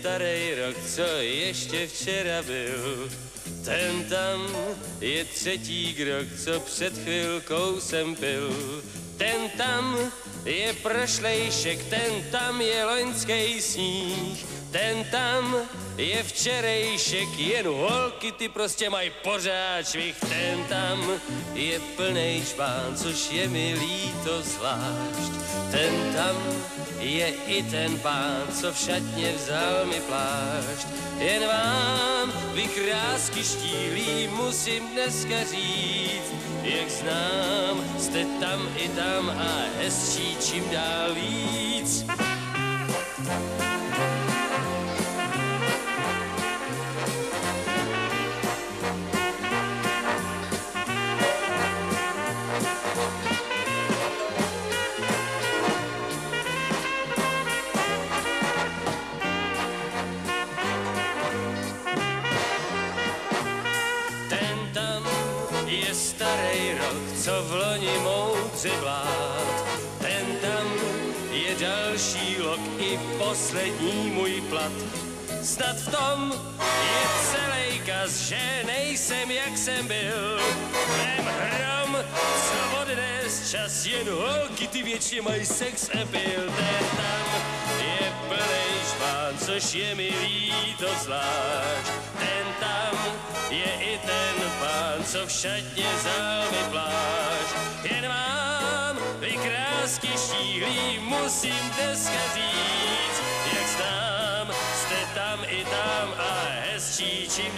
starý rok, co ještě včera byl. Ten tam je třetí krok, co před chvilkou jsem pil. Ten tam je prošlejšek, ten tam je loňský sníh. Ten tam je včerejšek, jen holky ty prostě mají pořád švih. Ten tam je plnej špán, což je mi líto zvlášť. Ten tam je i ten pán, co v šatně vzal mi plášť. Jen vám, vy krásky štílí, musím dneska říct, jak znám, jste tam i tam a hezčí čím dál víc. Poslední můj plat. Snad v tom je celý kaz, že nejsem jak jsem byl. Vem hrom, co odnes čas, jen holky ty většině mají sex appeal. Ten tam je plnej špán, což je mi líto zvlášť. Ten tam je i ten pán, co v šatně vzal mi plášť. Jen vám, vy krásky štíhlí, musím dneska říct, hezčí čím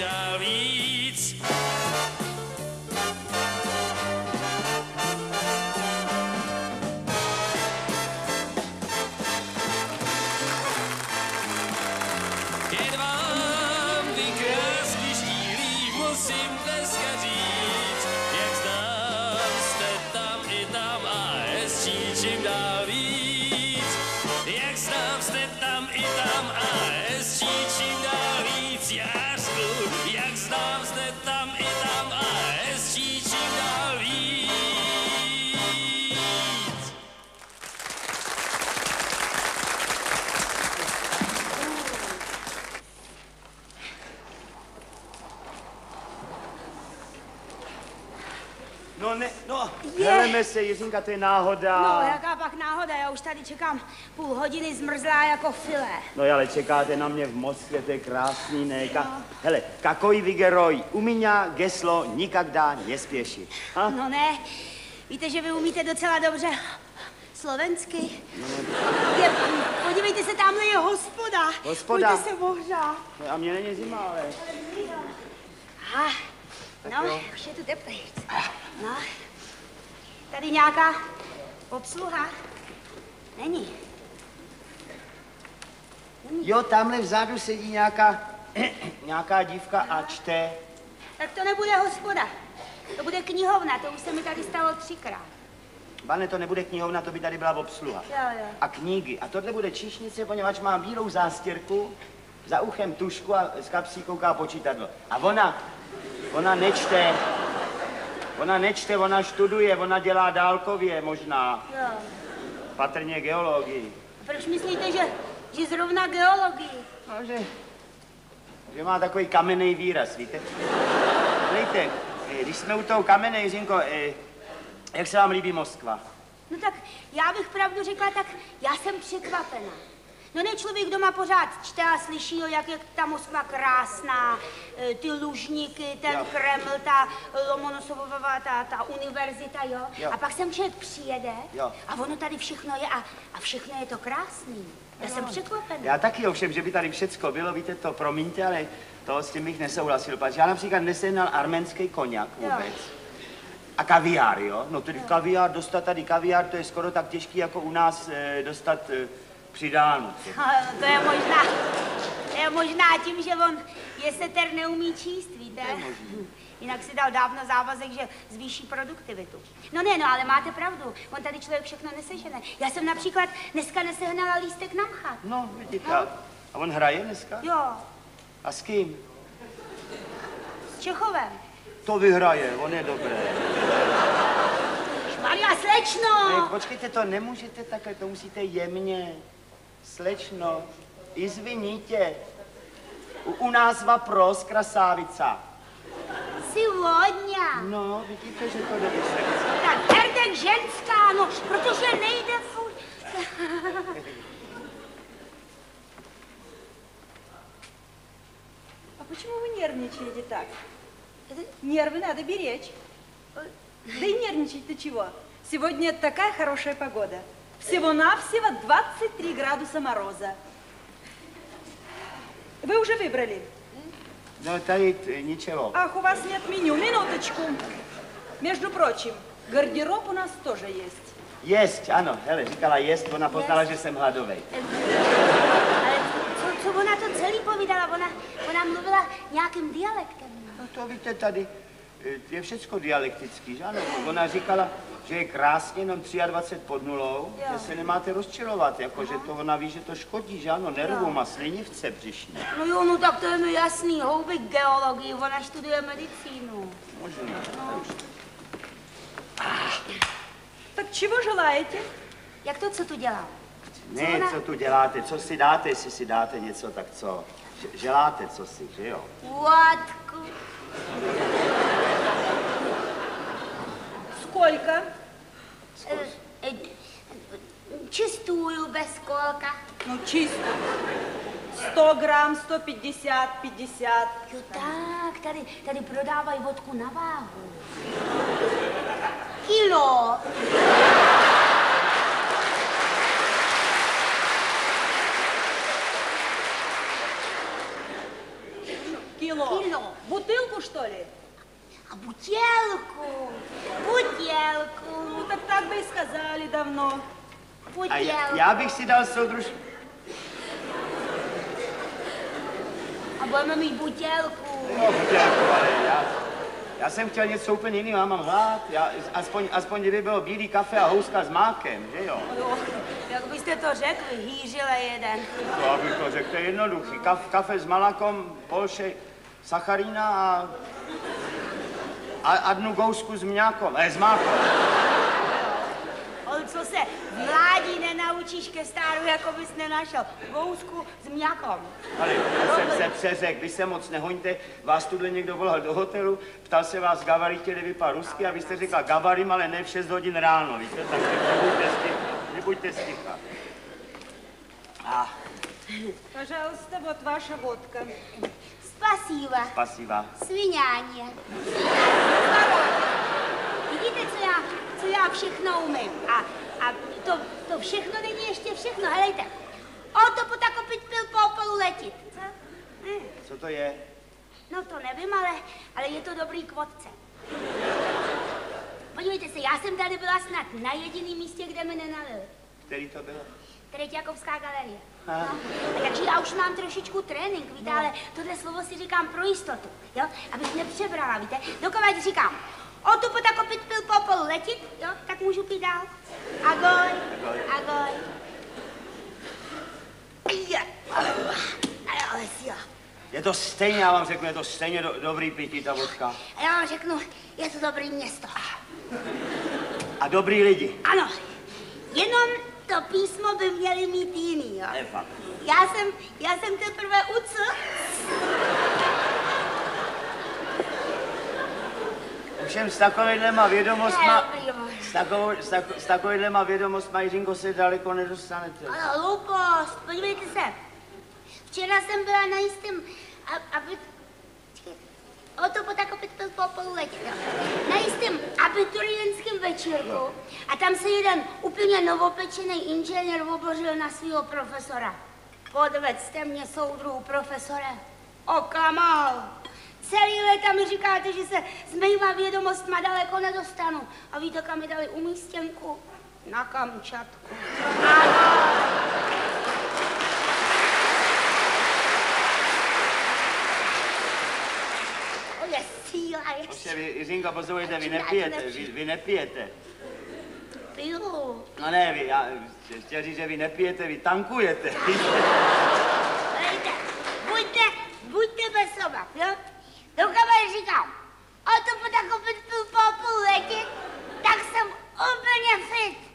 Je. heleme se, Jiřinka, to je náhoda. No, jaká pak náhoda, já už tady čekám půl hodiny zmrzlá jako filé. No ale čekáte na mě v Moskvě, to je krásný, ne? Ka- Hele, kakoj vygeroj, u mě geslo nikada nespěší. Ha? No ne, víte, že vy umíte docela dobře slovensky. Je, podívejte se, tamhle je hospoda. Hospoda. Pojďte se ohřát. No, a mě není zima, ale... Aha, no, jo. už je tu teplejc. No, tady nějaká obsluha? Není. Jo, tamhle vzadu sedí nějaká, nějaká dívka a čte. Tak to nebude hospoda. To bude knihovna, to už se mi tady stalo třikrát. Pane, to nebude knihovna, to by tady byla obsluha. Jo, jo. A knihy. A tohle bude číšnice, poněvadž má bílou zástěrku, za uchem tušku a z kapsí kouká počítadlo. A ona, ona nečte, ona nečte, ona študuje, ona dělá dálkově možná, Jo. patrně geologii. A proč myslíte, že, že zrovna geologii? No, že, že má takový kamenný výraz, víte? Dejte, eh, když jsme u toho kamene, Jiřinko, eh, jak se vám líbí Moskva? No tak já bych pravdu řekla, tak já jsem překvapena. No ne člověk doma pořád čte a slyší, jo, jak je ta Moskva krásná, e, ty lužníky, ten Jo. Kreml, ta Lomonosovová, ta, ta univerzita, jo? Jo. A pak sem člověk přijede Jo. a ono tady všechno je a, a všechno je to krásný. Já jsem překvapená. Já taky ovšem, že by tady všecko bylo, víte to, promiňte, ale to s tím bych nesouhlasil, protože já například nesehnal arménský koněk vůbec. A kaviár, jo? No tedy kaviár, dostat tady kaviár, to je skoro tak těžký, jako u nás e, dostat e, při dálnici. No, to je možná, to je možná tím, že on jeseter neumí číst, víte? Jinak si dal dávno závazek, že zvýší produktivitu. No ne, no, ale máte pravdu. On tady člověk všechno nesežene. Já jsem například dneska nesehnala lístek na mchat. No, vidíte. A a on hraje dneska? Jo, A s kým? s Čechovem. To vyhraje, on je dobré. Maria, Ne, slečno! počkejte, to nemůžete takhle, to musíte jemně. Slečno, Izviníte. U, u nás vapros, krasávica. Jsi vodňa. No, vidíte, že to jde do srdce. Tak herdek ženská, no, protože nejde furt. А почему вы нервничаете так? Нервы надо беречь. Да и нервничать-то чего? Сегодня такая хорошая погода. Всего-навсего 23 градуса мороза. Вы уже выбрали? No, tady t- ničeho. Ах, у вас нет меню. Минуточку. Между прочим, гардероб у нас тоже есть. Jest, ano, hele, říkala jest, ona poznala, že jsem hladovej. Ale co, co ona to celý povídala? Ona, ona mluvila nějakým dialektem. No to víte, tady eh, je všechno dialektický, že ano? Ona říkala, že je krásně jenom 23 pod nulou, jo. že se nemáte rozčilovat, jako Aha. že to ona ví, že to škodí, že ano, nervům a slinivce břišní. No jo, no tak to je mi jasný, houby geologii, ona studuje medicínu. Možná. No. Tak čivo želajete? Jak to, co tu dělá? Ne, co, ona... co tu děláte, co si dáte, jestli si dáte něco, tak co? Želáte, co si, že jo? Látku. Сколько? Eh, eh, Čistую bez kolka. Ну, чисто. 100 грамм, 150, 50. Jo tak, tady, tady prodávají vodku na váhu. Kilo. Кило. Кило. Бутылку, что ли? A butělku. Butělku. Ну, так так бы и сказали давно. A já, Butělku. já bych si dal soudruž... A budeme mít butělku. No, butělku, ale já, já jsem chtěl něco úplně jiného, já mám hlad. Já, aspoň, aspoň kdyby bylo bílý kafe a houska s mákem, že jo? Jo, jak byste to řekli, hýřile jeden. To abych to řekl, to je jednoduchý. Kaf, kafe s malakom, polše, sacharína a, a, a dnu gousku s mňákom, eh, s mákom. Ale co se v mládí nenaučíš ke stáru, jako bys nenašel. Vousku s mňakom. Ale já jsem se přeřekl, vy se moc nehoňte, vás tuhle někdo volal do hotelu, ptal se vás, gavaritě, kde vypadá rusky, a vy jste řekla gavarim, ale ne v 6 hodin ráno, víte, tak nebuďte sticha. Nebuďte sticha. A, Пожалуйста, вот ваша водка. Spasíva. pasiva. Sviňáně. Vidíte, co já, co já všechno umím. A, a to, to všechno není ještě všechno. Helejte. O to potakopit pil po polu letit. Co? Hm. Co to je? No to nevím, ale, ale je to dobrý k vodce. Podívejte se, já jsem tady byla snad na jediném místě, kde mi nenalili. Který to bylo? Treťákovská galerie. Aha. No, takže já už mám trošičku trénink, víte, ale tohle slovo si říkám pro jistotu, jo, abych nepřebrala, víte. Dokud říkám, o tu potakopit pil po polu letit, jo, tak můžu pít dál. Agoj, agoj. Je. Ale síla. Je to stejně, já vám řeknu, je to stejně do, dobrý pití, ta vodka. A já vám řeknu, je to dobrý město. A dobrý lidi. Ano, jenom to písmo by měli mít jiný, jo. Já jsem, já jsem teprve u co? Ovšem s takovýhlema vědomostma, dobrý, s, takovou, s, tako, s takovýhlema vědomostma, Jiřinko, se daleko nedostanete. Ale hloupost, podívejte se. Včera jsem byla na jistém, a, aby, o to potakopit pil po polu letěl. Na jistém abiturientském večírku a tam se jeden úplně novopečený inženýr obořil na svého profesora. Podvedzte mě, soudruhu profesore. Oklamal. Celý léta mi říkáte, že se s mýma vědomostma daleko nedostanu. A víte, kam mi dali umístěnku? Na Kamčatku. Ano. To je síla, je Ovšem, Jiřinko, poslouchejte, vy nepijete, vy, vy nepijete. Piju. No ne, vy, já chtěl říct, že vy nepijete, vy tankujete. Hejte, buďte, buďte bez obav, jo? Dokud říkám, o to potakopit pil po půl letě, tak jsem úplně fit.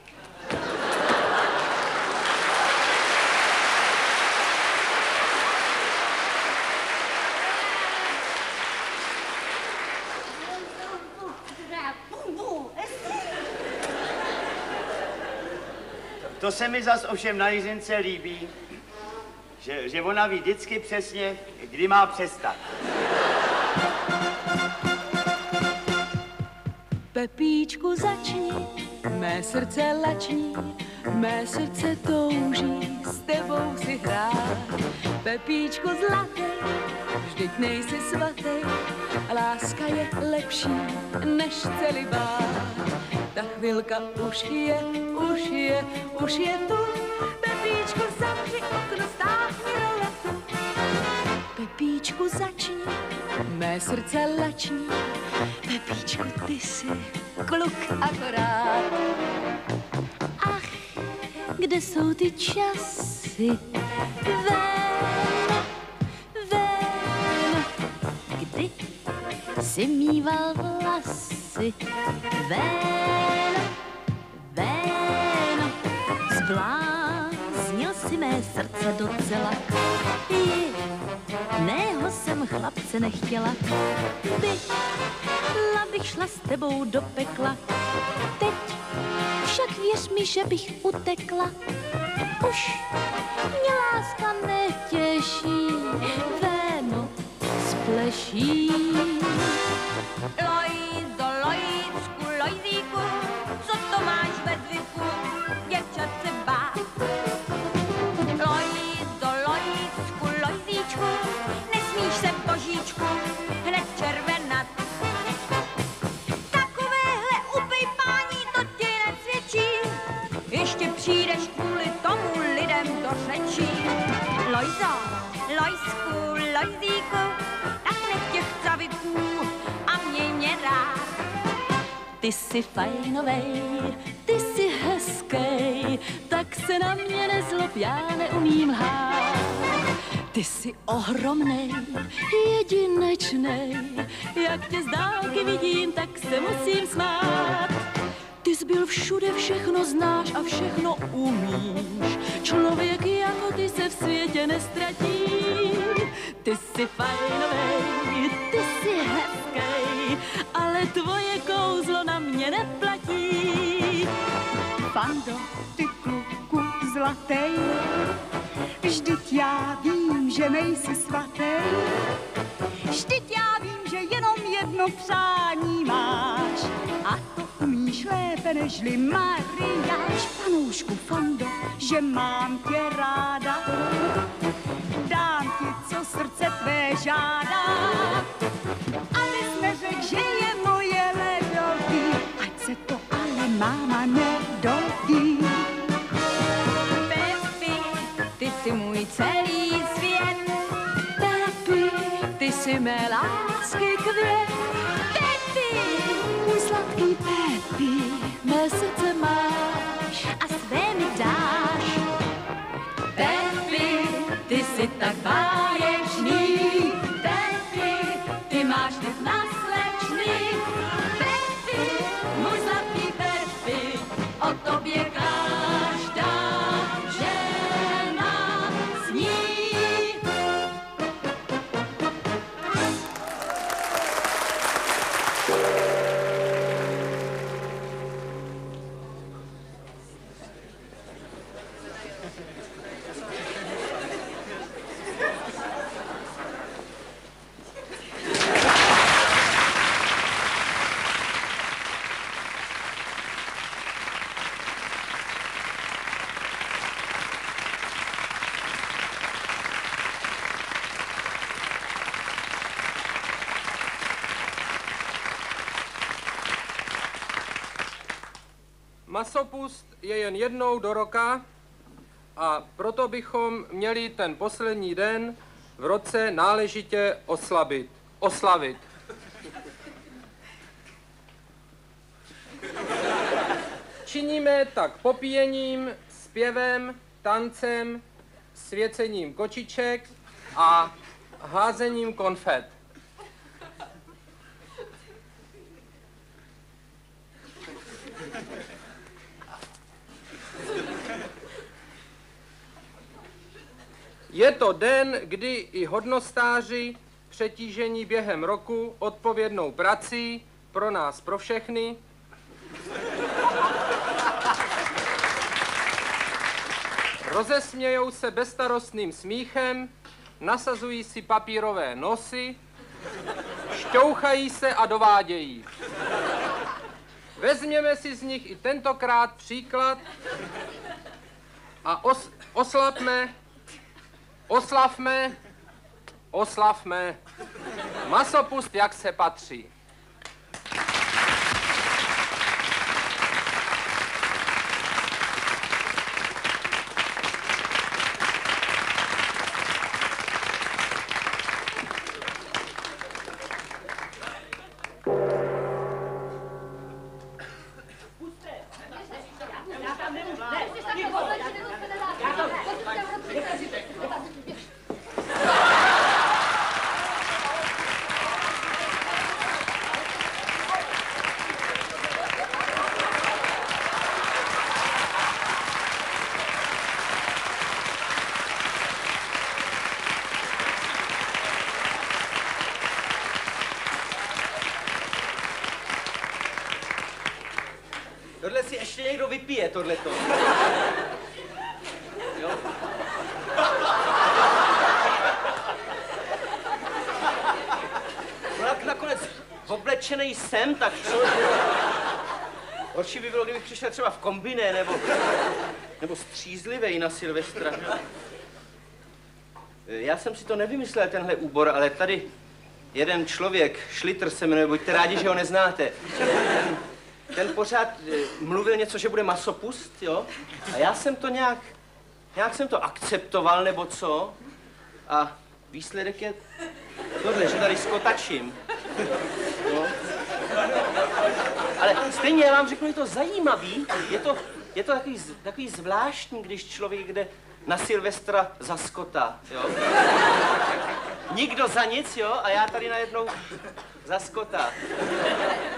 To se mi zas ovšem na Jiřince líbí, že, že ona ví vždycky přesně, kdy má přestat. Pepíčku začni, mé srdce lační, mé srdce touží s tebou si hrát. Pepíčku zlatý, vždyť nejsi svatý, láska je lepší než celibát. Ta chvilka už je, už je, už je tu, Pepíčku zavři okno, stáhni roletu. Pepíčku začni, mé srdce lační, Pepíčku ty jsi kluk akorát. Ach, kde jsou ty časy? Ven, ven, kdy jsi mýval vlasy? Ven, ven, zbláznil si mé srdce docela. Jiného jsem chlapce nechtěla, byla bych šla s tebou do pekla. Teď však věř mi, že bych utekla. Už mě láska netěší, véno spleší. Lojzo, Tak nech těch caviků a měj mě rád. Ty jsi fajnovej, ty jsi hezkej, tak se na mě nezlob, já neumím lhát. Ty jsi ohromnej, jedinečnej, jak tě z dálky vidím, tak se musím smát. Ty jsi byl všude, všechno znáš a všechno umíš. Člověk jako ty se v světě nestratí. Ty jsi fajnovej, ty jsi hezkej, ale tvoje kouzlo na mě neplatí. Pando, ty kluku zlatej, vždyť já vím, že nejsi svatý. Vždyť já vím, že jenom jedno přání máš a to umíš lépe nežli Mariáš. Panoušku Fando, že mám tě ráda, dám ti, co srdce tvé žádá. Abys neřekl, že je moje ledový, ať se to ale máma nedoví. Jednou do roka a proto bychom měli ten poslední den v roce náležitě oslabit, oslavit. Činíme tak popíjením, zpěvem, tancem, svěcením kočiček a házením konfet. Je to den, kdy i hodnostáři, přetížení během roku, odpovědnou prací, pro nás, pro všechny, rozesmějou se bezstarostným smíchem, nasazují si papírové nosy, šťouchají se a dovádějí. Vezměme si z nich i tentokrát příklad a os, oslabme, oslavme, oslavme masopust, jak se patří. Tohle si ještě vypije, tohleto. Jo? No jak nakonec oblečený jsem, tak co? Horší by bylo, kdybych přišel třeba v kombiné, nebo, nebo střízlivej na Silvestra. Já jsem si to nevymyslel, tenhle úbor, ale tady jeden člověk, Šlitr se jmenuje, buďte rádi, že ho neznáte. Ten, ten pořád mluvil něco, že bude masopust, jo? A já jsem to nějak, nějak jsem to akceptoval, nebo co? A výsledek je tohle, že tady skotačím. No. Ale stejně já vám řeknu, je to zajímavý, je to, je to takový, takový zvláštní, když člověk jde na Silvestra za skota, jo? Nikdo za nic, jo? A já tady najednou za skota.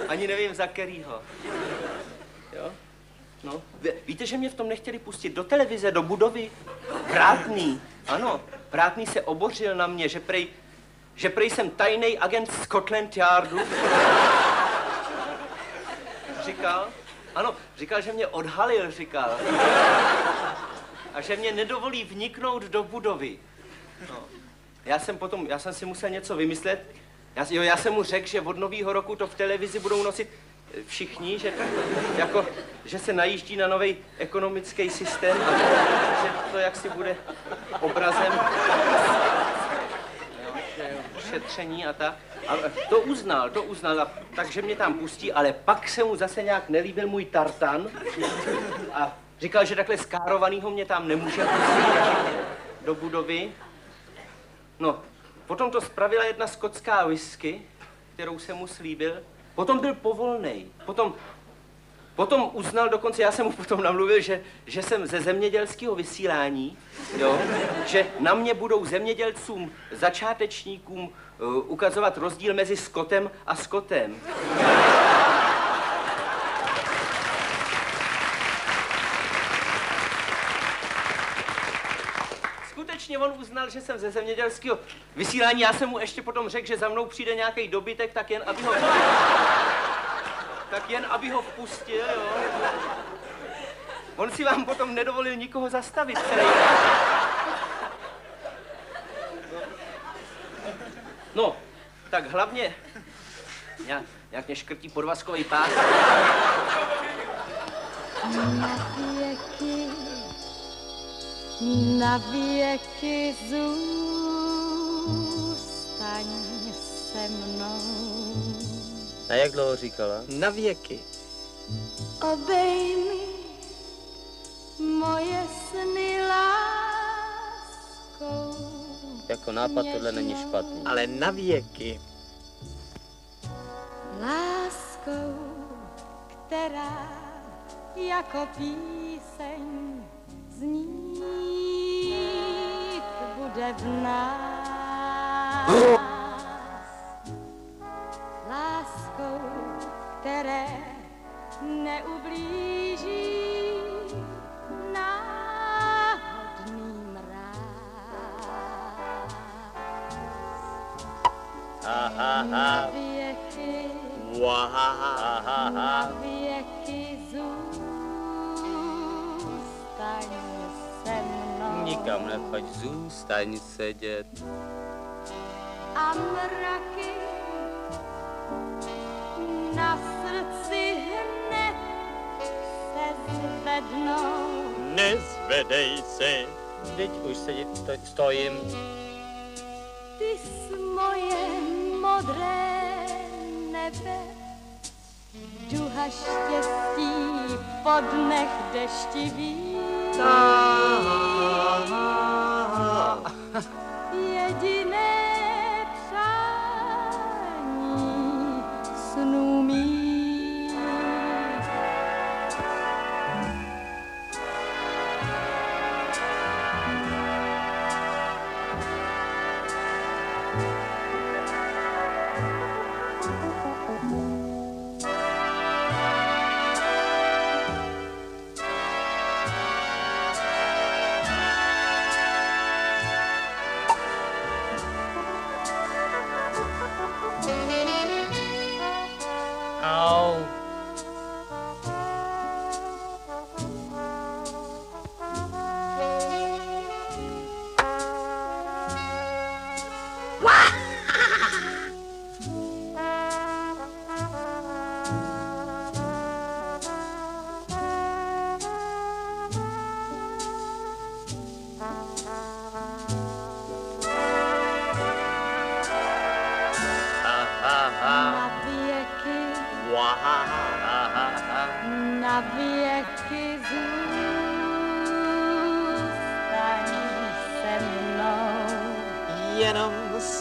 Ani nevím, za kterýho. No. Ví- Víte, že mě v tom nechtěli pustit do televize, do budovy? Vrátný, ano. Vrátný se obořil na mě, že prej, že prej jsem tajný agent Scotland Yardu. Říkal? Ano, říkal, že mě odhalil, říkal. A že mě nedovolí vniknout do budovy. No. Já jsem potom, já jsem si musel něco vymyslet. Já, jo, já jsem mu řekl, že od nového roku to v televizi budou nosit všichni, že, jako, že se najíždí na nový ekonomický systém a že to jaksi bude obrazem šetření a tak. A to uznal, to uznal, a, takže mě tam pustí, ale pak se mu zase nějak nelíbil můj tartan a říkal, že takhle skárovanýho mě tam nemůže pustit do budovy. No, potom to spravila jedna skotská whisky, kterou jsem mu slíbil. Potom byl povolnej. Potom, potom uznal dokonce, já jsem mu potom namluvil, že, že jsem ze zemědělského vysílání, jo, že na mě budou zemědělcům, začátečníkům uh, ukazovat rozdíl mezi skotem a skotem. Skutečně on uznal, že jsem ze zemědělského vysílání. Já jsem mu ještě potom řekl, že za mnou přijde nějaký dobytek, tak jen aby ho... tak jen aby ho vpustil, jo. On si vám potom nedovolil nikoho zastavit, celý. No, tak hlavně nějak, nějak mě škrtí podvazkový pás. Na věky, zůstaň se mnou. A jak dlouho říkala? Na věky. Obejmi moje sny láskou. Jako nápad tohle není špatný. Ale na věky. Láskou, která jako píseň znít bude v nás. Láskou, které neublíží náhodný mráz. Ha, ha, ha. Věky, Wahahaha. na věky zůstaň se mnou. Nikam nechoď, zůstaň sedět. a mraky na srdci hned se zvednou. Nezvedej se, teď už sedět sto- stojím. Ty jsi moje modré nebe, duha štěstí po dnech deštivých. Ah.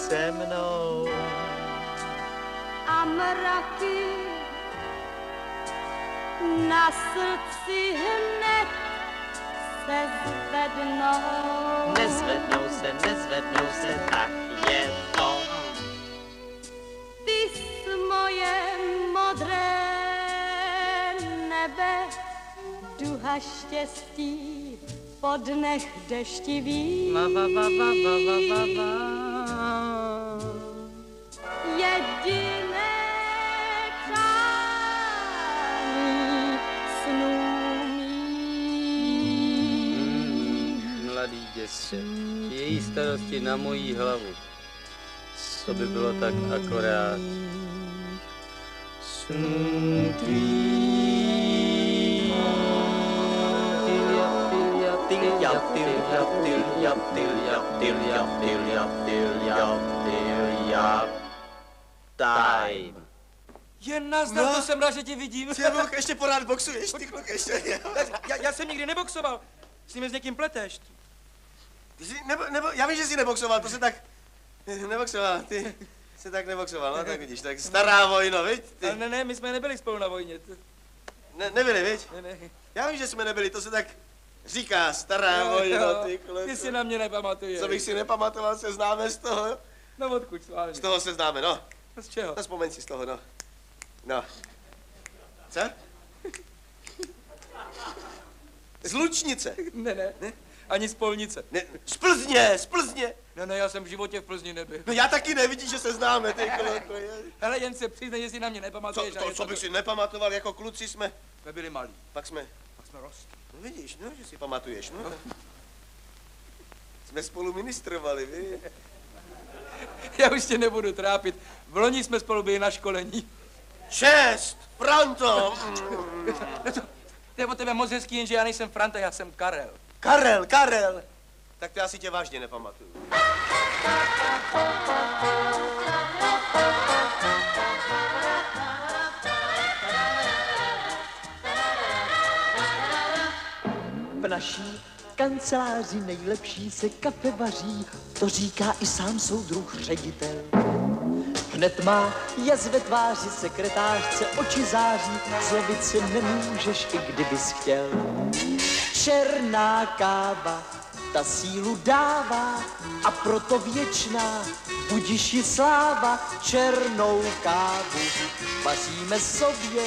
Se mnou. a mraky na srdci hned se zvednou. Nezvednou se, nezvednou se, tak je to. Ty jsi moje modré nebe, duha štěstí po dnech deštivých. Va, va, va, va, va, va, va, va. sestře. Její starosti na mojí hlavu. To by bylo tak akorát. Snů tvý. Time. Jen nazdar, no. to jsem rád, že tě vidím. Ty kluk, ještě porád boxuješ, ty kluk ještě. já, já, jsem nikdy neboxoval. S ním s někým pleteš. Ty jsi, nebo, nebo, já vím, že jsi neboxoval, to se tak... Neboxoval, ty se tak neboxoval, no tak vidíš, tak stará vojno, viď? Ty, Ale ne, ne, my jsme nebyli spolu na vojně. Ne, nebyli, viď? Ne, ne. Já vím, že jsme nebyli, to se tak říká, stará Jo, vojno, jo, ty kluk. Ty si na mě nepamatuješ. Co bych si nepamatoval, se známe z toho. No odkud, sválně. Z toho se známe, no. Z čeho? No, vzpomeň si z toho, no. No. Co? Z Lučnice. Ne, ne, ne. Ani z Polnice. Ne, z Plzně, z Plzně. Ne, ne, já jsem v životě v Plzni nebyl. No já taky nevidíš, že se známe, ty kluk. Hele, jen se přiznej, jestli na mě Co, nepamatuješ. a to, co bych si nepamatoval, jako kluci jsme, Jsme byli malí. pak jsme, Pak jsme rostli. no vidíš, no, že si pamatuješ, no. Jsme spolu ministrovali, vy. Já už tě nebudu trápit. V loni jsme spolu byli na školení. Čest, Franto. To je o tebe moc hezký, jenže já nejsem Franta, já jsem Karel. Karel, Karel. Tak to já si tě vážně nepamatuju. V naší kanceláři nejlepší se kafe vaří, to říká i sám soudruh ředitel. Hned má jaz ve tváři sekretářce, oči září, zlobit se nemůžeš, i kdybys chtěl. Černá káva, ta sílu dává a proto věčná, budiš ji sláva, černou kávu. Vaříme sobě,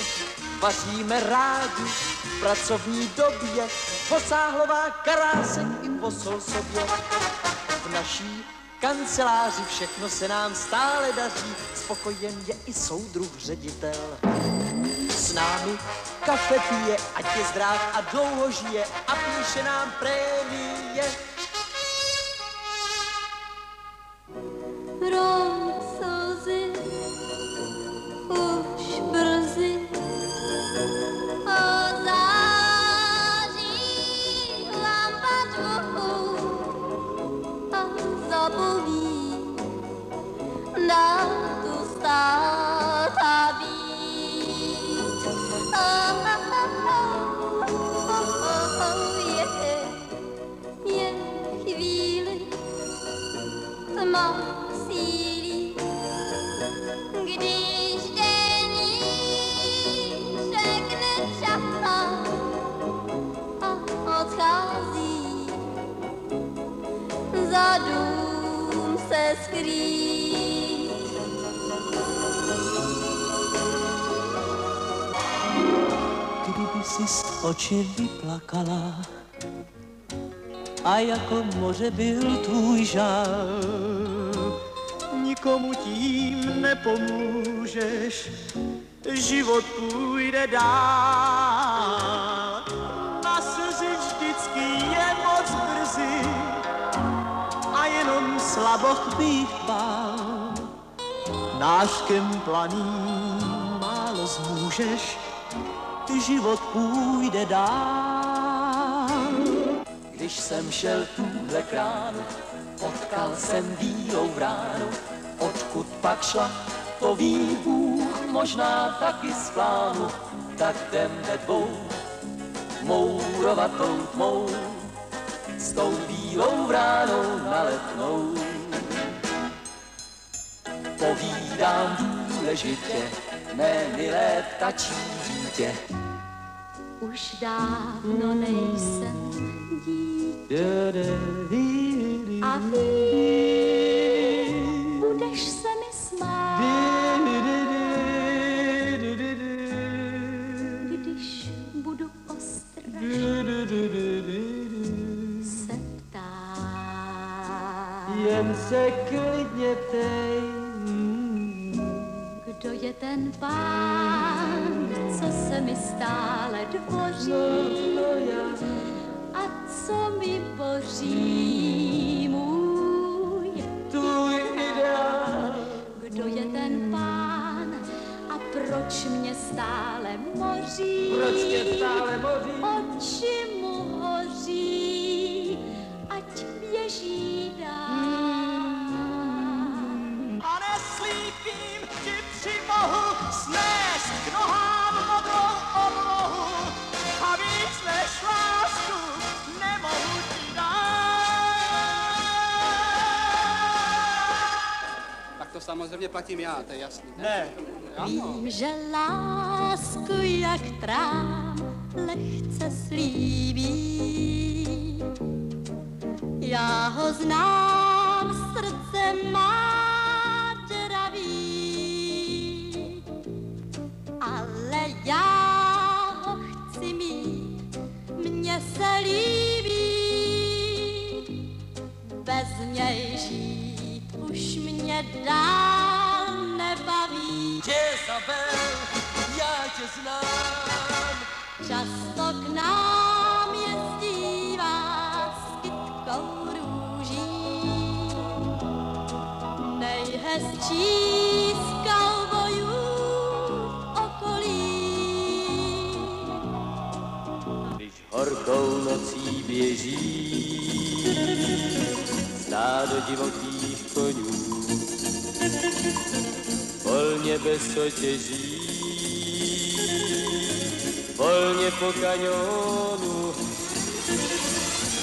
vaříme rádi, v pracovní době, posáhlová karásek i posol sobě. V naší kanceláři všechno se nám stále daří, spokojen je i soudruh ředitel. S námi kafe pije, ať je zdrav a dlouho žije a píše nám prémie. Oči vyplakala a jako moře byl tvůj žál. Nikomu tím nepomůžeš, život půjde dál. Na slzy vždycky je moc brzy a jenom slaboch bych bál. Náškem planý málo zmůžeš, život půjde dál. Když jsem šel tuhle kránu, potkal jsem bílou vránu, odkud pak šla, to ví Bůh, možná taky z plánu, tak jdem ve dvou, mourovatou tmou, s tou bílou vránou na letnou. Povídám důležitě, mé milé ptačí dítě, Už dávno nejsem dítě a ty budeš se mi smát, když budu ostražit se ptát. jen se klidně ptej. Kdo je ten pán, co se mi stále dvoří a co mi boří můj tvůj ideál? Kdo je ten pán a proč mě stále moří? Proč mě stále moří? Oči mu hoří, ať běží dál. A neslípím ti přimohu snést k samozřejmě platím já, to je jasný. Ne. Ano. Vím, že lásku jak trám lehce slíbí. Já ho znám, srdce má dál nebaví. Jezabel, já tě znám. Často k nám jezdívá s kytkou růží. Nejhezčí z okolí. Když horkou nocí běží stádo divokých volně bez otěží, volně po kanionu.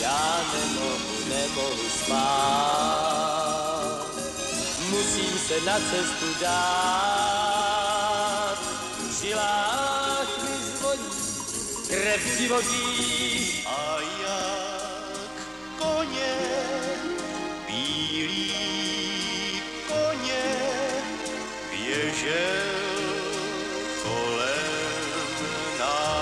Já nemohu, nemohu spát, musím se na cestu dát. V žilách mi zvoní krev divoký A běžel kolem nás.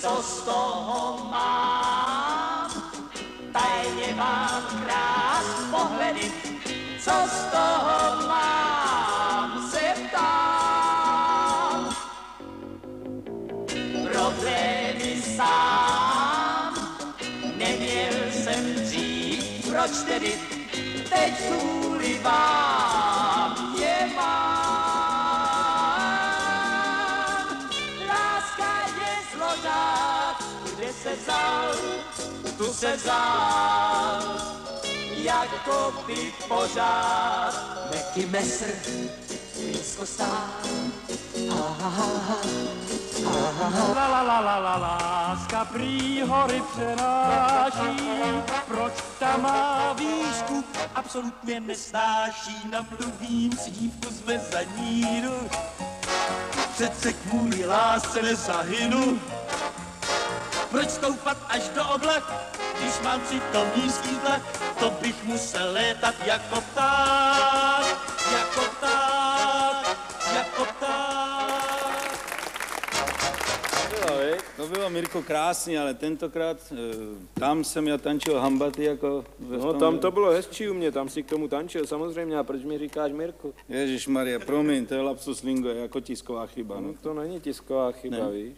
co z toho mám. Tajně vám krás pohledy, co z toho mám, se ptám. Problémy sám neměl proč tedy teď kvůli vám je mám. Láska je zlodát, kde se vzal, tu se vzal, jako by pořád. Meky Messer blízko ha. La la la la la láska prý hory přenáší, proč ta má výšku? Absolutně nesnáší, na dlouhým slívku jsme za níru, přece kvůli lásce nezahynu. Proč stoupat až do oblak, když mám přitom nízký tlak, to bych musel létat jako pták, jako pták, jako pták. Bylo, viď? To bylo, Mirko, krásný, ale tentokrát eh, tam jsem já tančil hambaty jako... ve No tam to bylo hezčí u mě, tam si k tomu tančil samozřejmě, a proč mi říkáš Mirku? Ježíš Maria, promiň, to je lapsus lingo, jako tisková chyba. No. No to není tisková chyba, Ne. víš?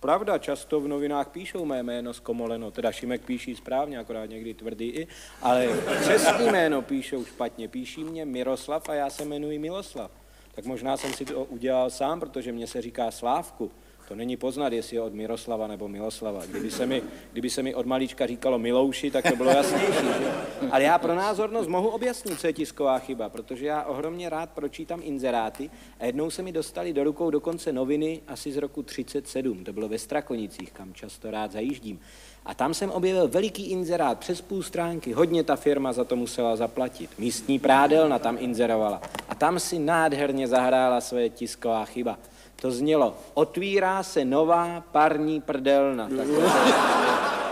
Pravda, často v novinách píšou mé jméno zkomoleno, teda Šimek píší správně, akorát někdy tvrdý i, ale křestní jméno píšou špatně, píší mě Miroslav a já se jmenuji Miloslav. Tak možná jsem si to udělal sám, protože mě se říká Slávku. To není poznat, jestli je od Miroslava nebo Miloslava. Kdyby se mi, kdyby se mi od malička říkalo Milouši, tak to bylo jasnější. Že? Ale já pro názornost mohu objasnit, co je tisková chyba, protože já ohromně rád pročítám inzeráty a jednou se mi dostali do rukou dokonce noviny asi z roku 37. To bylo ve Strakonicích, kam často rád zajíždím. A tam jsem objevil veliký inzerát přes půl stránky. Hodně ta firma za to musela zaplatit. Místní prádelna tam inzerovala. A tam si nádherně zahrála svoje tisková chyba. To znělo, otvírá se nová parní prdelna. Tak No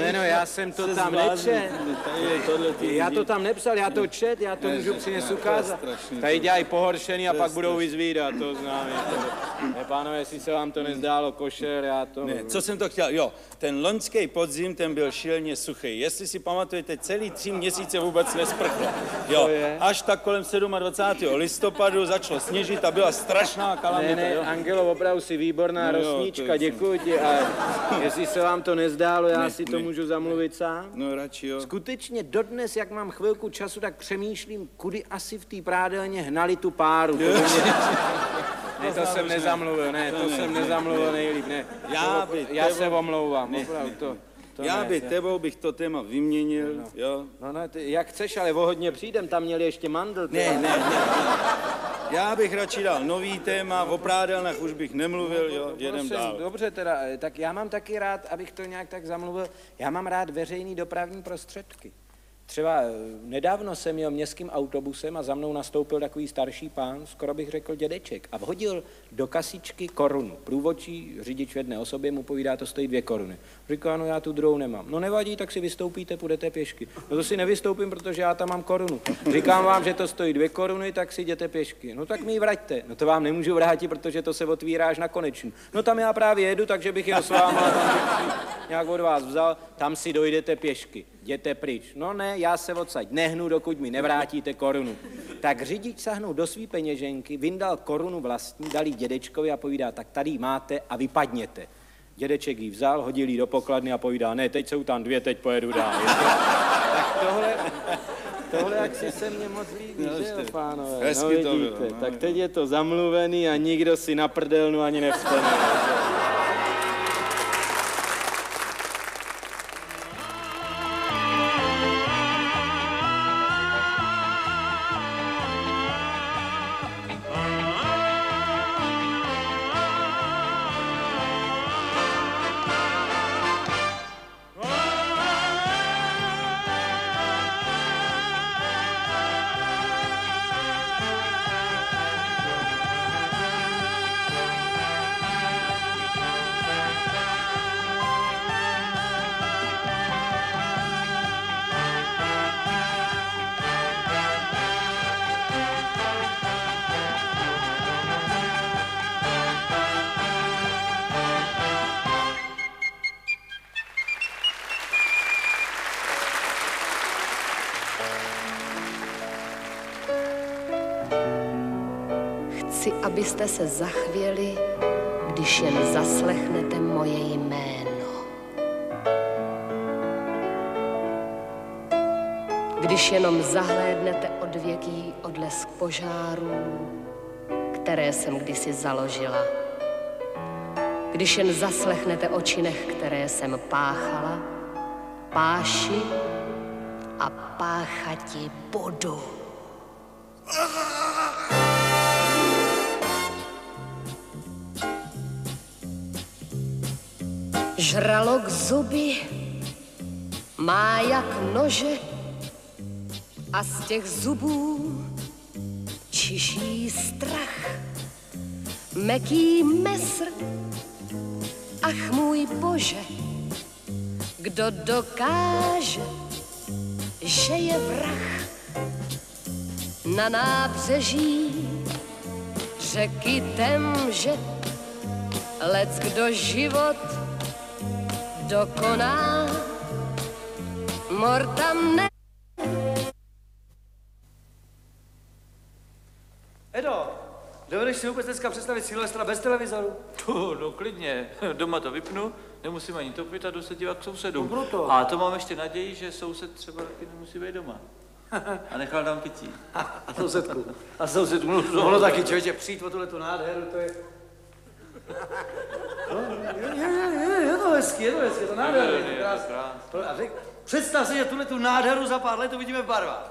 ne, no, já jsem to tam nečet. Já to tam nepsal, já to čet, já to můžu ne, přines ukázat. Tady dělají pohoršený a pak budou vyzvídat, to znám. Ne, pánové, jestli se vám to nezdálo košer, já to... Ne, co jsem to chtěl, jo, ten loňský podzim, ten byl šíleně suchý. Jestli si pamatujete, celý tři měsíce vůbec nesprchlo. Jo, až tak kolem 27. listopadu začalo sněžit a byla strašná kalamita. Ne, ne, jo. Angelo, opravdu si výborná No rosnička, děkuji ti. A jestli se vám to nezdálo, já Ne, si to ne. můžu zamluvit sám. No radši jo. Skutečně dodnes, jak mám chvilku času, tak přemýšlím, kudy asi v té prádelně hnali tu páru. To mě... Ne, to jsem nezamluvil, ne, to jsem nezamluvil nejlíp, ne. Já To- by já se omlouvám, Ne, opravdu ne, to. Ne. to Já ne, by to- tebou bych to téma vyměnil, No. jo. No ne, ty, jak chceš, ale o hodně přijdem, tam měli ještě mandl. ty. Ne, ne, ne. Já bych radši dal nový téma, o prádelnách už bych nemluvil, jo, jedem Prosím, dál. Dobře teda, eh, tak já mám taky rád, abych to nějak tak zamluvil, já mám rád veřejný dopravní prostředky. Třeba eh, nedávno jsem jel městským autobusem a za mnou nastoupil takový starší pán, skoro bych řekl dědeček, a vhodil do kasičky korunu. Průvodčí řidič v jedné osobě mu povídá, to stojí dvě koruny. Říká, no já tu druhou nemám. No nevadí, tak si vystoupíte, půjdete pěšky. No to si nevystoupím, protože já tam mám korunu. Říkám vám, že to stojí dvě koruny, tak si jděte pěšky. No tak mi ji vraťte. No to vám nemůžu vrátit, protože to se otvírá až na konečnu. No tam já právě jedu, takže bych jel s váma nějak od vás vzal, tam si dojdete pěšky. Jděte pryč. No ne, já se odsaď nehnu, dokud mi nevrátíte korunu. Tak řidič sahnul do svý peněženky, vyndal korunu vlastní, dal jí dědečkovi a povídá, tak tady ji máte a vypadněte. Dědeček ji vzal, hodil ji do pokladny a povídá, ne, teď jsou tam dvě, teď pojedu dál. tak tohle, tohle jak si se mně moc líbí, No, že jo, pánové? hezky no, to vidíte, bylo, no. tak teď je to zamluvený a nikdo si na prdelnu ani nevzpomene. Chci, abyste se zachvěli, když jen zaslechnete moje jméno. když jenom zahlédnete odvěký odlesk požárů, které jsem kdysi založila. Když jen zaslechnete o činech, které jsem páchala, páši a páchati budu. Žralok zuby má jak nože a z těch zubů čiší strach. Meký mesr, ach můj bože, kdo dokáže, že je vrah na nábřeží řeky temže, lec kdo život dokoná, mor tam ne. Edo, dovedeš si vůbec dneska představit Silvestra bez televizoru? Tu, no klidně. Doma to vypnu, nemusím ani topit a jdu se dívat k sousedům. No proto. A to mám ještě naději, že soused třeba taky nemusí být doma. A nechal tam pití. A sousedku. A sousedku. No, ono taky člověče přijít o tuhle tu nádheru, to je... No, je, je, je, je to hezky, je to hezky, je to nádherný, je to krásný. To- A řek, představ si, že tuhle tu nádheru za pár let uvidíme v barvách.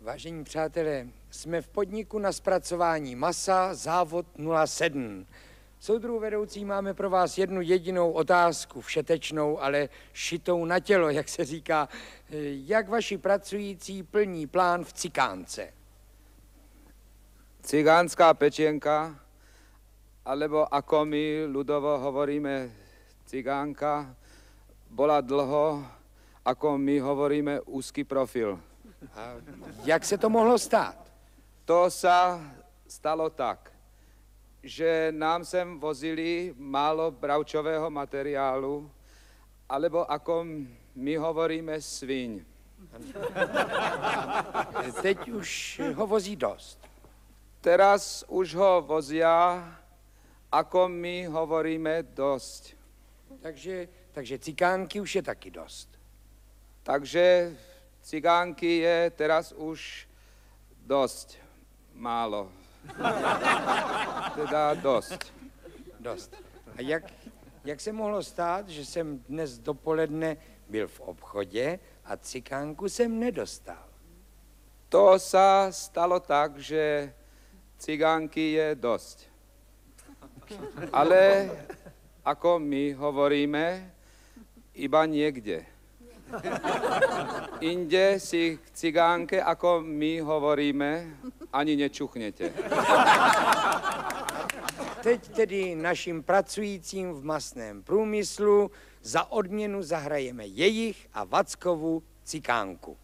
Vážení přátelé, jsme v podniku na zpracování masa Závod 07. Soudruhu vedoucí máme pro vás jednu jedinou otázku, všetečnou, ale šitou na tělo, jak se říká. Jak vaši pracující plní plán v cikánce? Cigánská pečenka, alebo ako my ľudovo hovoríme cigánka, bola dlho, ako my hovoríme úzky profil. A jak se to mohlo stát? To sa stalo tak, že nám sem vozili málo bravčového materiálu, alebo ako my hovoríme sviň. Teď už ho vozí dost. Teraz už ho vozia, ako my hovoríme dosť. Takže, takže cikánky už je taky dost. Takže cigánky je teraz už dosť málo. Teda dost. Dost. A jak, jak se mohlo stát, že jsem dnes dopoledne byl v obchodě a cikánku jsem nedostal? To sa stalo tak, že cigánky je dosť. Ale ako my hovoríme, iba niekde. Inde si k cigánke, ako my hovoríme, ani nečuchnete. Teď tedy našim pracujícím v masném průmyslu za odměnu zahrajeme jejich a Vackovu cikánku.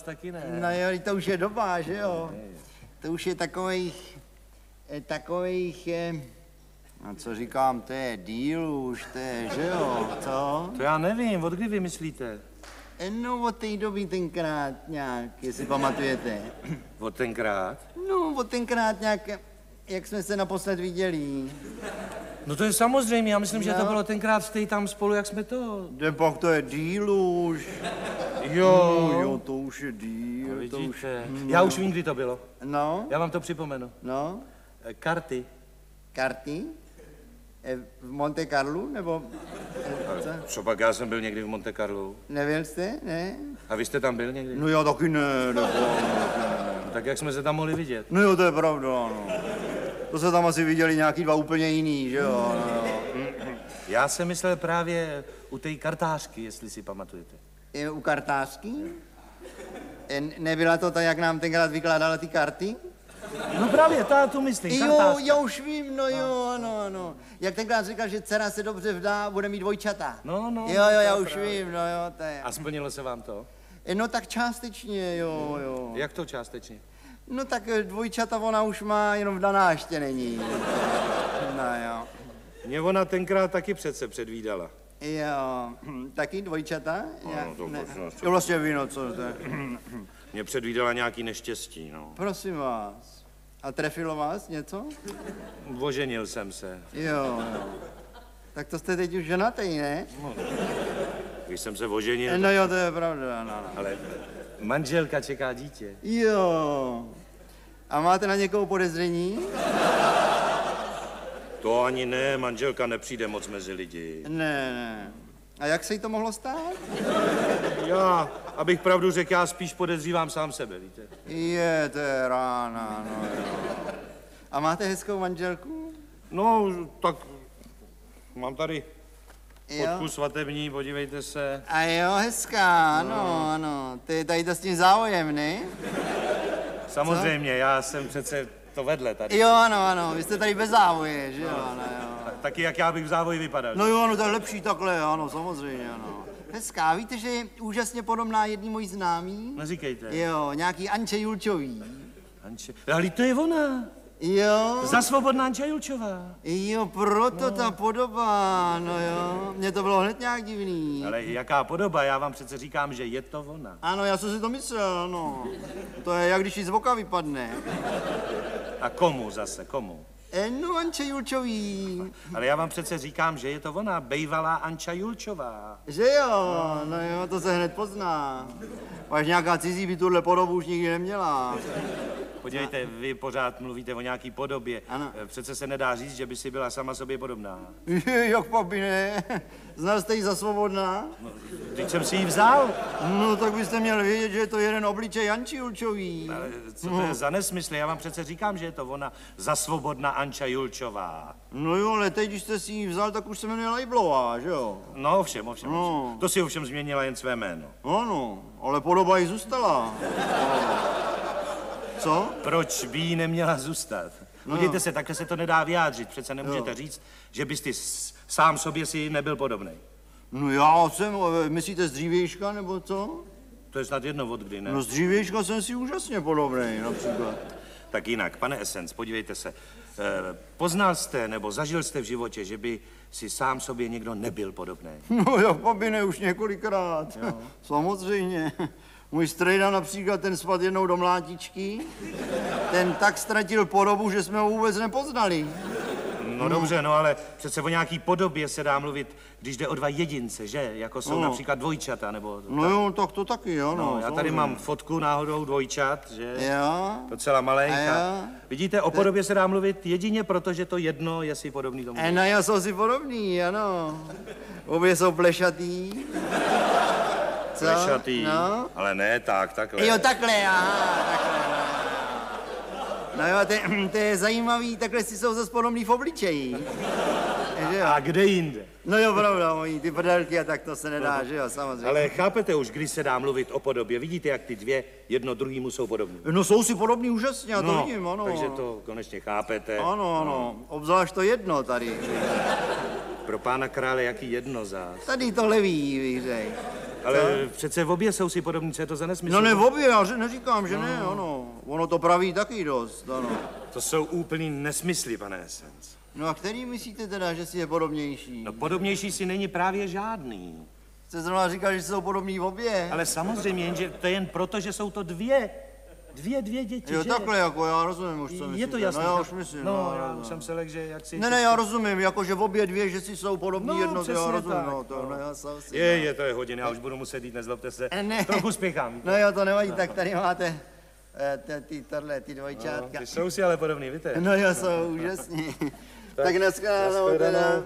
Vás taky ne. No jo, to už je doba, že jo? To už je takových, eh, takových, eh, no co říkám, to je díl už, to je, že jo, co? To já nevím, od kdy vy myslíte? Eh, No od té doby tenkrát nějak, jestli pamatujete. Od tenkrát? No od tenkrát nějak, jak jsme se naposled viděli. No to je samozřejmě, já myslím, že to No. bylo tenkrát stej tam spolu, jak jsme to... Kde pak to je díl už. Jo. No, jo, to už je díl. To už, Vidíte, no. já už vím, kdy to bylo. No, Já vám to připomenu. no, Eh, Karty. karty? Eh, V Monte Carlo, nebo... eh, Co? Co pak, já jsem byl někdy v Monte Carlo. Nevěl jste, ne? A vy jste tam byl někdy? No já taky ne, nebo... Tak jak jsme se tam mohli vidět? No jo, to je pravda, ano. To se tam asi viděli nějaký dva úplně jiný, že jo? No, jo. Já jsem myslel právě u té kartářky, jestli si pamatujete. Je u kartářky? Eh, Nebyla to ta, jak nám tenkrát vykládala ty karty? No právě, ta tu myslím, Jo, já už vím, no jo, ano, ano. Jak tenkrát říkal, že dcera se dobře vdá, bude mít dvojčata. No, no. Jo, jo, já už právě. vím, no jo, to je. A splnilo se vám to? Eh, No tak částečně, jo, jo. Jak to částečně? No tak eh, dvojčata ona už má, jenom vdaná ještě není. No jo. Mě ona tenkrát taky přece předvídala. Jo, hm, taky dvojčata? Já, no, to ne. Jo, vlastně víno, co to je. Mě předvídala nějaký neštěstí, no. Prosím vás. A trefilo vás něco? Oženil jsem se. Jo, jo. Tak to jste teď už ženatý, ne? Když jsem se oženil, No jo, to je pravda, no, no. ale manželka čeká dítě. Jo. A máte na někoho podezření? To ani ne, manželka nepřijde moc mezi lidi. Ne, ne. A jak se jí to mohlo stát? Já, abych pravdu řekl, já spíš podezřívám sám sebe, víte. Je, to je rána, no jo. A máte hezkou manželku? No, tak mám tady fotku svatební, podívejte se. A jo, hezká, ano, ano. Ty tady to s tím závojem, ne? Samozřejmě, já jsem přece to vedle tady. Jo, ano, ano, vy jste tady bez závoje, že jo, ano, jo. Taky jak já bych v závoji vypadal. No jo, ano, to je lepší takhle, ano, samozřejmě, ano. Hezká, víte, že je úžasně podobná jedný mojí známý? Neříkejte. Jo, nějaký Anče Julčový. Anče. Ale to je ona. Jo. Za svobodná Anča Julčová. Jo, proto ta podoba, no jo. Mně to bylo hned nějak divný. Ale jaká podoba, já vám přece říkám, že je to ona. Ano, já jsem si to myslel, no. To je jak když jí z voka vypadne. A komu zase, komu? E, no, Anče Julčový. Ale já vám přece říkám, že je to ona, bejvalá Anča Julčová. Že jo, no jo, to se hned pozná. Až nějaká cizí by tuhle podobu už nikdy neměla. Podívejte, vy pořád mluvíte o nějaký podobě. Ano. Eh, Přece se nedá říct, že by si byla sama sobě podobná. Jak by ne? Znal jste ji za svobodná? No, teď jsem si ji vzal. No, tak byste měl vědět, že je to jeden obličej Janči Julčový. Ale co to je za nesmysl? Já vám přece říkám, že je to ona, za svobodná Anča Julčová. No jo, ale teď, když jste si ji vzal, tak už se jmenuje Lejblová, že jo? No ovšem, ovšem, No. ovšem. To si ovšem změnila jen své jméno. Ano, ale podoba jí zůstala. Co? Proč by jí neměla zůstat? No. Podívejte se, takhle se to nedá vyjádřit. Přece nemůžete Jo. říct, že bys ty sám sobě si nebyl podobný. No já jsem, eh, myslíte z dřívějška, nebo co? To je snad jedno od kdy, ne? No z dřívějška jsem si úžasně podobný, například. Tak jinak, pane Essence, podívejte se. Eh, Poznal jste nebo zažil jste v životě, že by si sám sobě někdo nebyl podobný? No jak by ne, už několikrát. Samozřejmě. Můj strejda například, ten spad jednou do mlátičky, ten tak ztratil podobu, že jsme ho vůbec nepoznali. No dobře, no ale přece o nějaký podobě se dá mluvit, když jde o dva jedince, že? Jako jsou No. například dvojčata, nebo... No jo, tak to taky, ano. No, já tady mám fotku náhodou dvojčat, že? Jo. Docela malenka. Jo. Vidíte, o podobě se dá mluvit jedině proto, že to jedno je si podobný tomu. E, no já jsou si podobný, ano. Obě jsou plešatý. Co? Plešatý, No. ale ne tak, takhle. Jo, takhle, aha, takhle. No jo, to, je- to je zajímavý, takhle si jsou zase podobný v obličeji. Jo? A kde jinde? No jo, pravda, mojí, ty prdelky a tak to se nedá, že jo, samozřejmě. Ale chápete už, kdy se dá mluvit o podobě. Vidíte, jak ty dvě jedno druhýmu jsou podobní. No jsou si podobný úžasně, já to no, vidím, ano. Takže to konečně chápete. Ano, ano, obzvlášť to jedno tady. Pro pána krále, jaký jedno zás. Tady to bych řekl. Ale přece v obě jsou si podobní, co je to za nesmysl? No ne v obě, já neříkám, že ne, ano. Ono to praví taky dost, ano. To jsou úplný nesmysly, pane Essence. No a který myslíte teda, že si je podobnější? No podobnější si není právě žádný. Jste zrovna říkal, že jsou podobní v obě. Ale samozřejmě, jenže to je jen proto, že jsou to dvě. Dvě, dvě děti, Jo, že? takhle jako, já rozumím už, co Je myslíte. to jasné. No já už myslím, No, no, já rozumím. už jsem se lek, že jak si... Ne, ne, já rozumím, jako že v obě dvě, že si jsou podobní No, jedno, já přesně rozumím, tak, no, to, no. no, já jsem si... Je, je, to je hodin, já už budu muset jít, nezlobte se. Ne. Trochu spěchám. víte? No jo, to nevadí, tak tady máte eh, te- ty, tohle, ty No, dvojčátka. ty jsou si ale podobný, víte? No jo, jsou úžasní. tak, tak dneska, no, nashledanou.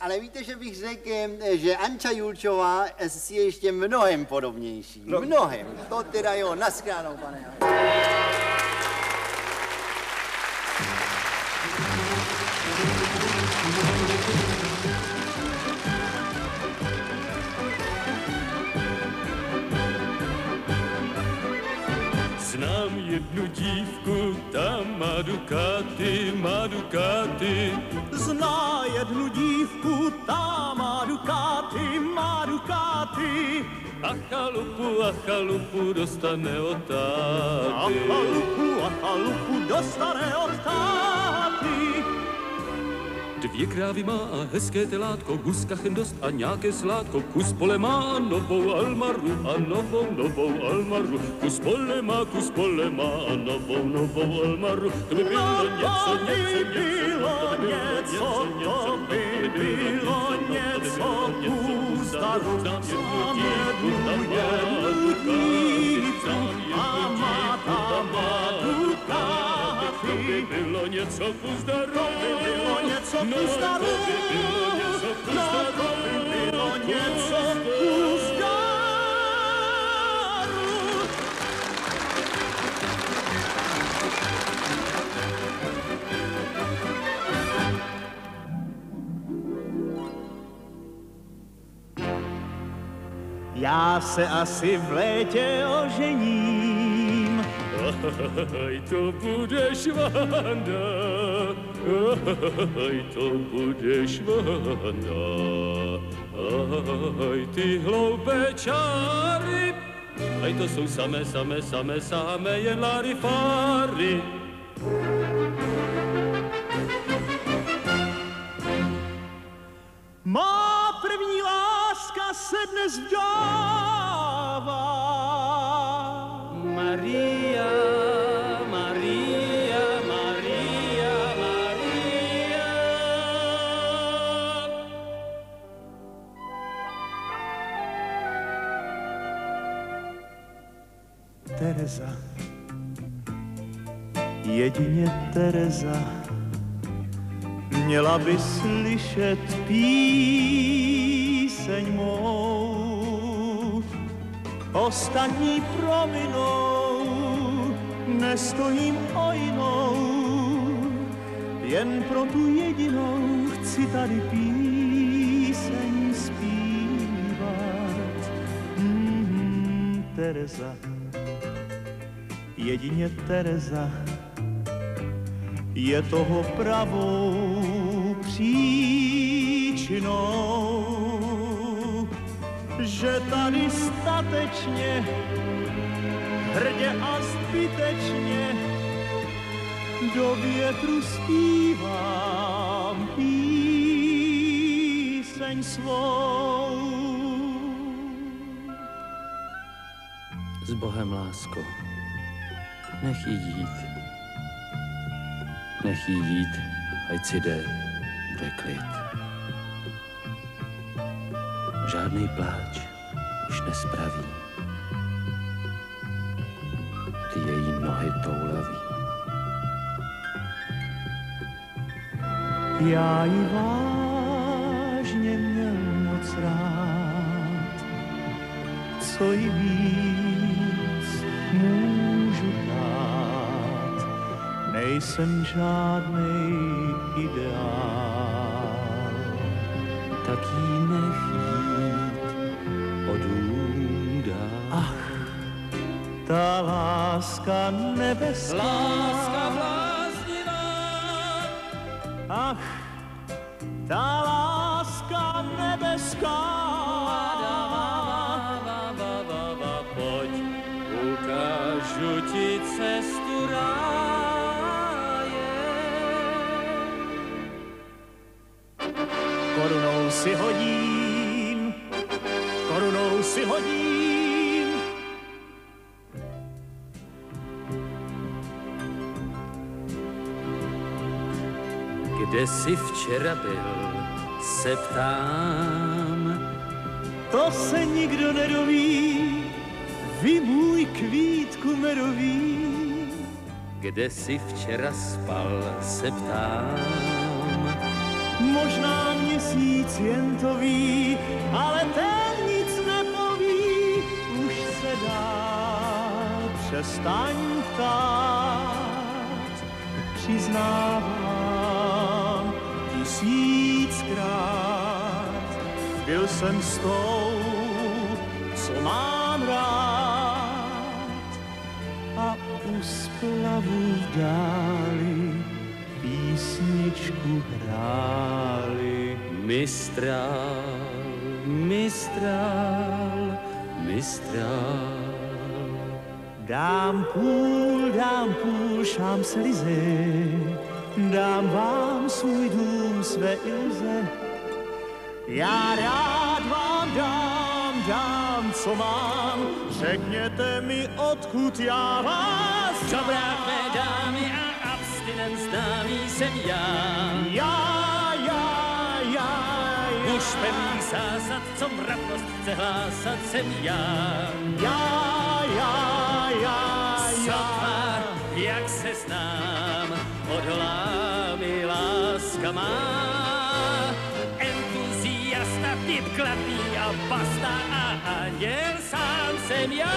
Ale víte, že bych řekl, eh, že Anča Julčová si je ještě mnohem podobnější. No. Mnohem. To teda jo, naschledanou, pane. Znám jednu dívku, ta má dukáty, má dukáty. Zná jednu dívku, ta má dukáty, má dukáty. A chalupu, a chalupu dostane od A táty. chalupu, a chalupu dostane od táty. Dvě krávy má a hezké telátko, kus kachen dost a nějaké sládko, kus pole má a novou almaru a novou, novou almaru. Kus pole má, kus pole má a novou, novou almaru. To by bylo něco, To by něco, bylo něco, to by bylo něco, a má má To by bylo něco kus daru. To by bylo něco No, kus daru. to by bylo něco kus No, daru. to by bylo něco kus daru. Já se asi v létě ožením. Aj to budeš Vanda, aj to budeš Vanda, aj ty hloupé čáry, aj to jsou samé, samé, samé, samé jen larifáry. Má první láska se dnes vdává. Maria, Maria, Maria, Maria. Tereza, jedině Tereza, měla by slyšet píseň mou. Ostatní prominou, nestojím o jinou, jen pro tu jedinou chci tady píseň zpívat. Mm, Tereza, jedině Tereza. Je toho pravou příčinou, že tady statečně, hrdě a zbytečně do větru zpívám píseň svou. S Bohem, lásko. Nech jí jít. Nech jí jít, ať si jde, bude klid. Žádný pláč už nespraví. Ty její nohy toulaví. Já ji vážně měl moc rád, co jí víc můžu dát. Nejsem žádnej ideál, Tak jí nech jít ta láska nebeská. Láska bláznivá, Ach, ta láska nebeská. Jsi včera byl, se ptám. To se nikdo nedoví, vy můj kvítku medový. Kde jsi včera spal, se ptám. Možná měsíc jen to ví, ale ten nic nepoví. Už se dál přestaň ptát. Přiznávám tisíckrát, byl jsem s tou, co mám rád. A u splavu v dáli písničku hráli. Mistrál, mistrál, mistrál. Dám půl, dám půl šámselize, dám vám svůj dům, své iluze. Já rád vám dám, dám, co mám, řekněte mi, odkud já vás Dobrá tvé dámy a abstinent známý jsem já. Já, já, já, já. Už pevných zásad, co mravnost chce hlásat, jsem já. Já, já, já, Sotvár, jak se znám, odolá mi láska má. Entuziasta, typ kladný a basta a anděl sám jsem já.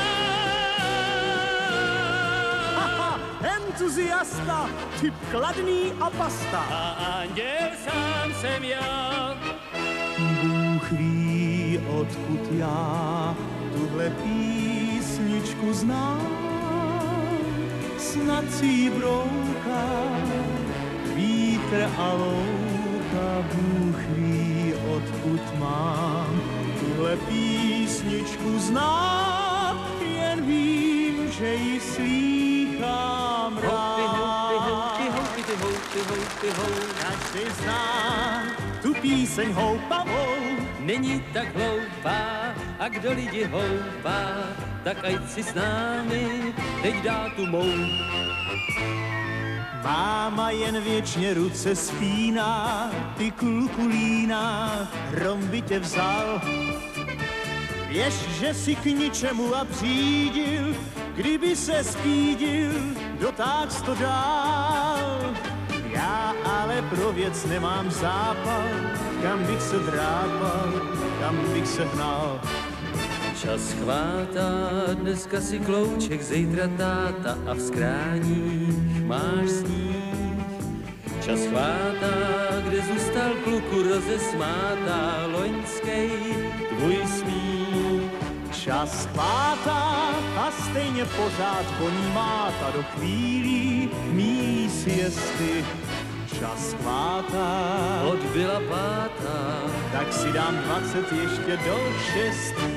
Haha, entuziasta, typ kladný a pasta. A anděl sám jsem já. Bůh ví, odkud já tuhle písničku znám. Snad si ji brouká vítr a louka. Bůh ví, odkud mám tuhle písničku znám. Jen vím, že ji slýchám rád. Každý zná tu píseň houpavou. Není tak hloupá a kdo lidi houpá, tak ať si s námi teď dá tu mou. Máma jen věčně ruce spíná, ty kluku líná, rom by tě vzal. Věř, že si k ničemu a přídil, kdyby se spídil, dotáh to dál. Já ale pro věc nemám zápal, kam bych se drápal, kam bych se hnal. Čas chvátá, dneska si klouček, zítra táta a v skráních máš sníh. Čas chvátá, kde zůstal kluku rozesmátá loňskej tvůj smích. Čas chvátá a stejně pořád voní máta do chvílí mý siesty. Čas chvátá, Odbyla pátá, tak si dám 20 ještě do šestý.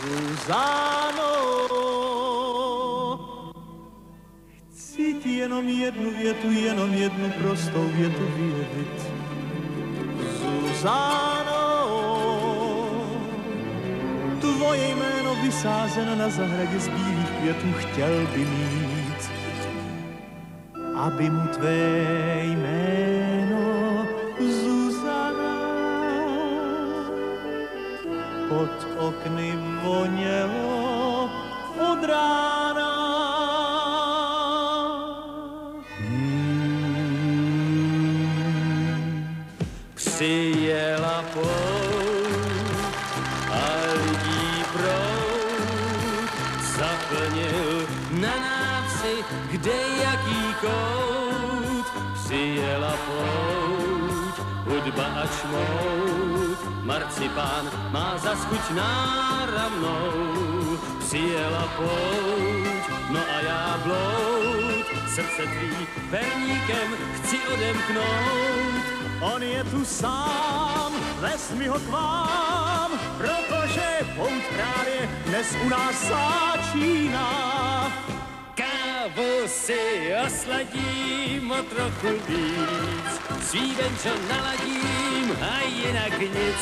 Zuzano, chci ti jenom jednu větu, jenom jednu prostou větu vědět. Zuzano, tvoje jméno vysázeno na zahradě z bílých květů chtěl by mít, aby mu tvé jméno Zuzana pod okny vonělo od rána. Marcipán má za chuť náramnou. Přijela pout, no a já bloud, srdce tvý perníkem chci odemknout. On je tu sám, ves mi ho k vám, protože pouť právě dnes u nás začíná. Si osladím o trochu víc, svívenčo naladím a jinak nic.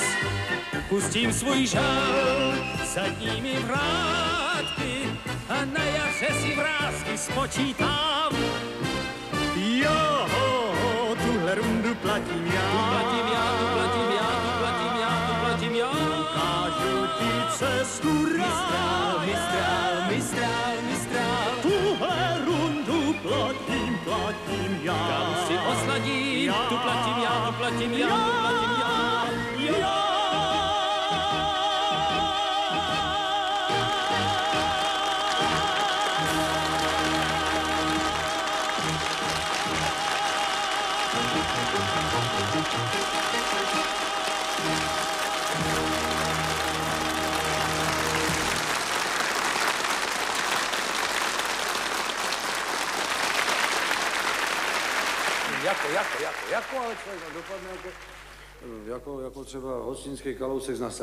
Pustím svůj žal zadními vrátky a na jaře si vrázky spočítám. Jo, tuhle rundu platím já. Tu platím já, tu platím já, tu platím já, tu platím já. Ukážu ti cestu Mistrál, platím já, tu platím tak dopadne jako, jako, jako třeba hostinský kalousek z.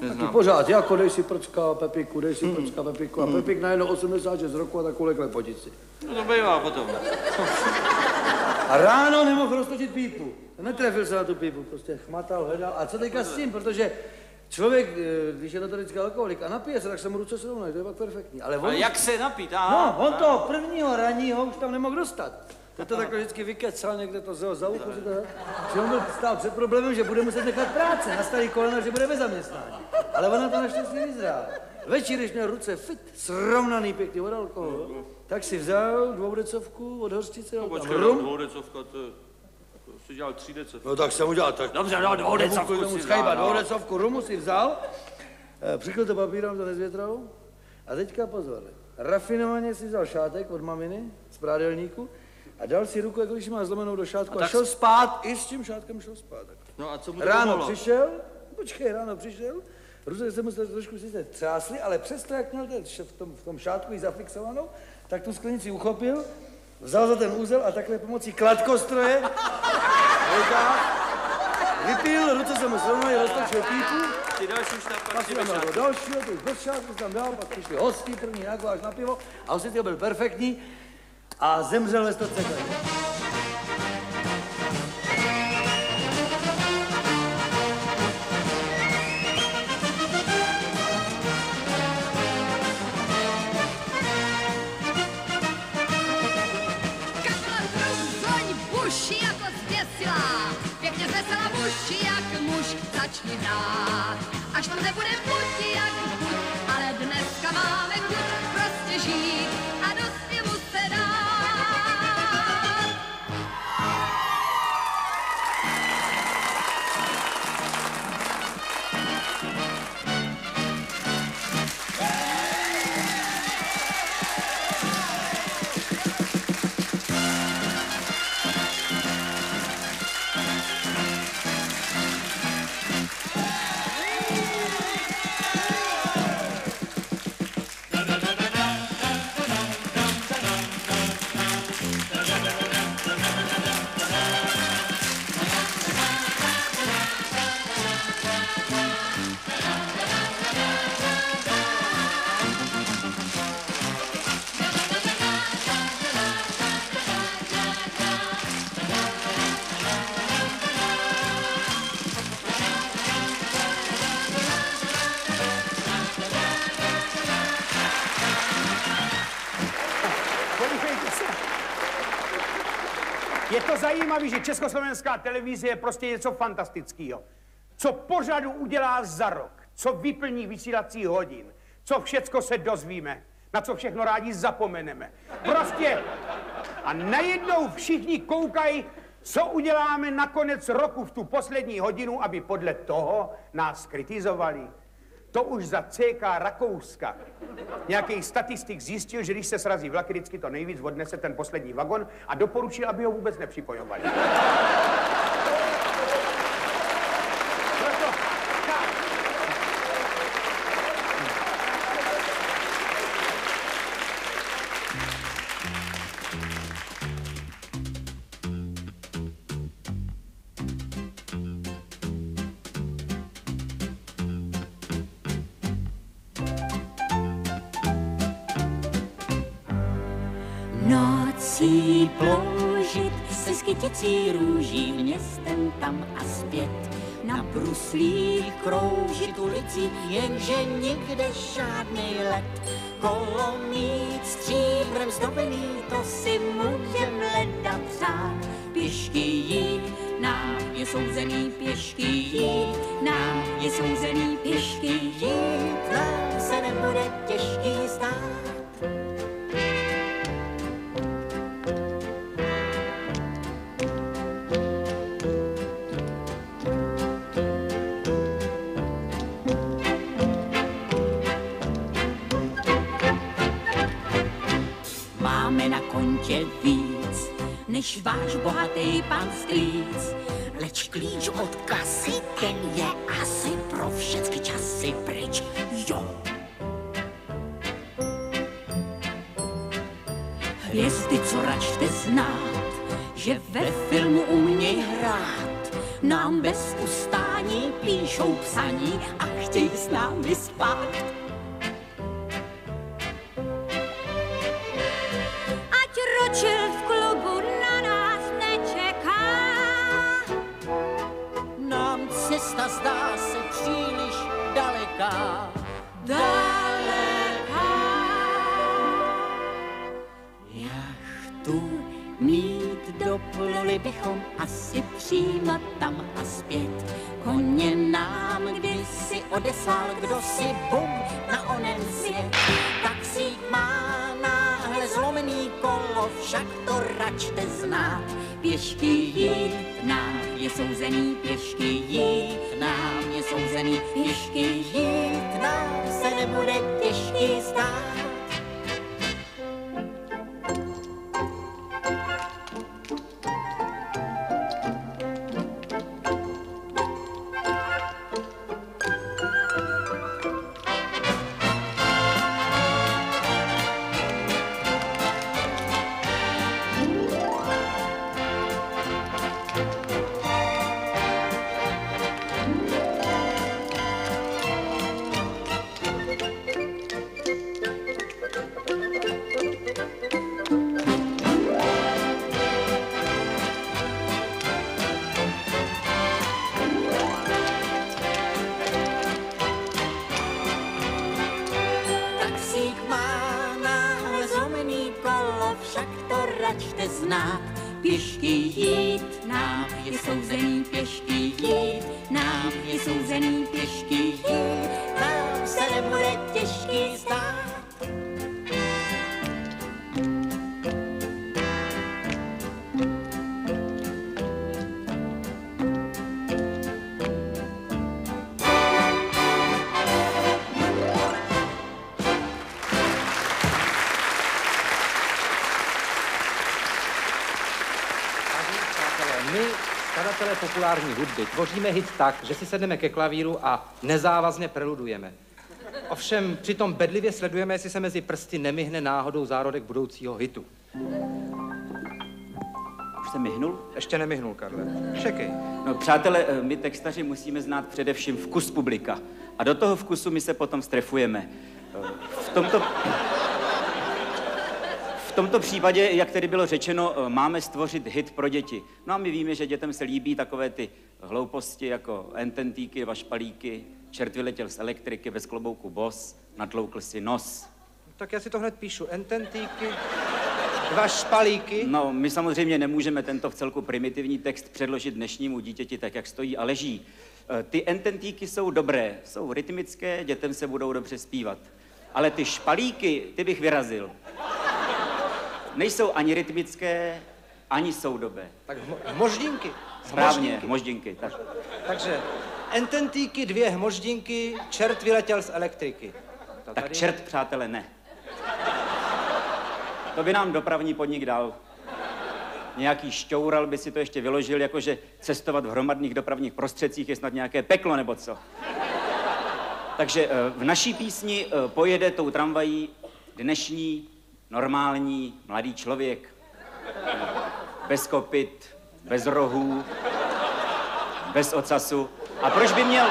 Neznám. Taky pořád, jako dej si prcka Pepiku, dej si prcka Pepiku. A Pepik najednou 86 roku a takovou klepotici. No to bývá potom. A ráno nemohl roztočit pípu. Netrefil se na tu pípu, prostě chmatal, hledal. A co teďka s tím, protože člověk, eh, když je notorický alkoholik a napije se, tak se mu ruce srovnají, to je pak perfektní. Ale, on, Ale jak se napít? Aha. No, on toho prvního raního už tam nemohl dostat. To to takhle vždycky vykecal někde to za, za ucho, že, to, že on byl stál před problémem, že bude muset nechat práce na starý kolena, že bude bez zaměstnání. Ale ona to naštěstí vyzrá. Večer, když měl ruce fit, srovnaný pěkně od alkoholu, tak si vzal dvoudecovku od hořčice, No tam počkej, rum, dvoudecovka, to, to si dělal. No tak jsem udělal tak. Dobře, no, dvoudecovku Tomu si schajba, vzal, no. dvoudecovku rumu si vzal, eh, přikryl to papírem, to nezvětral. A teďka pozor, rafinovaně si vzal šátek od maminy z prádelníku a dal si ruku, jako když má zlomenou do šátku a, A tak šel spát, i s tím šátkem šel spát. Tak. No a co mu to Ráno pomohlo? přišel, počkej, ráno přišel, ruce se mu trošku sice třásly, ale přesto, jak měl ten v tom, v tom šátku ji zafixovanou, tak tu sklenici uchopil, vzal za ten úzel a takhle pomocí kladkostroje vypil, ruce se mu srovnaly, roztočil pípu, Ty další pak si tam dal do dalšího, to už bez šátku si tam dal, pak přišli hosti, první až na pivo a hosti byl perfektní a zemřel ve 100 Zoň buši jako jak muž, začni hrát. Až to nebude buď to zajímavé, že československá televize je prostě něco fantastického. Co pořadu udělá za rok, co vyplní vysílací hodin, co všecko se dozvíme, na co všechno rádi zapomeneme. Prostě a najednou všichni koukají, co uděláme na konec roku v tu poslední hodinu, aby podle toho nás kritizovali. To už za CK Rakouska. Nějaký statistik zjistil, že když se srazí vlaky, vždycky to nejvíc odnese ten poslední vagon a doporučil, aby ho vůbec nepřipojovali. Bruslích kroužit ulicí, jenže nikde žádný let. Kolo mít stříbrem zdobený, to si můžem leda přát. Pěšky jít, nám je souzený pěšky jít, nám je souzený pěšky jít, nám se nebude těžký zdát. Víc, než váš bohatý pan strýc. Leč klíč od kasy, ten je asi pro všechny časy pryč. Jo. Hvězdy, co račte znát, že ve filmu uměj hrát. Nám bez ustání píšou psaní a chtějí s námi spát. Mít dopluli bychom asi přímo tam a zpět. Koně nám kdysi odeslal, kdo si bum na onen svět. Taxík má náhle zlomený kolo, však to račte znát. Pěšky jít, nám je souzený pěšky jít, nám je souzený pěšky jít, nám se nebude těžký stát. Populární hudby, tvoříme hit tak, že si sedneme ke klavíru a nezávazně preludujeme. Ovšem přitom bedlivě sledujeme, jestli se mezi prsty nemihne náhodou zárodek budoucího hitu. Už se myhnul? Ještě nemyhnul, Karle. Čekej. No, přátelé, eh, my textaři musíme znát především vkus publika. A do toho vkusu my se potom strefujeme. Eh, V tomto... V tomto případě, jak tedy bylo řečeno, eh, máme stvořit hit pro děti. No a my víme, že dětem se líbí takové ty hlouposti jako ententíky, vašpalíky, čert vyletěl z elektriky, bez klobouku bos, natloukl si nos. Tak já si to hned píšu. Ententíky, dva špalíky. No, my samozřejmě nemůžeme tento v celku primitivní text předložit dnešnímu dítěti tak, jak stojí a leží. Eh, Ty ententíky jsou dobré, jsou rytmické, dětem se budou dobře zpívat. Ale ty špalíky, ty bych vyrazil. Nejsou ani rytmické, ani soudobé. Tak hmo- hmoždinky. Správně, Hmoždinky. moždinky. Tak. Takže ententíky, dvě hmoždinky, čert vyletěl z elektriky. To tak tady- čert, přátelé, ne. To by nám dopravní podnik dal. Nějaký šťoural by si to ještě vyložil, jakože cestovat v hromadných dopravních prostředcích je snad nějaké peklo nebo co. Takže eh, v naší písni eh, pojede tou tramvají dnešní normální mladý člověk. Bez kopyt, bez rohů, bez ocasu. A proč by měl,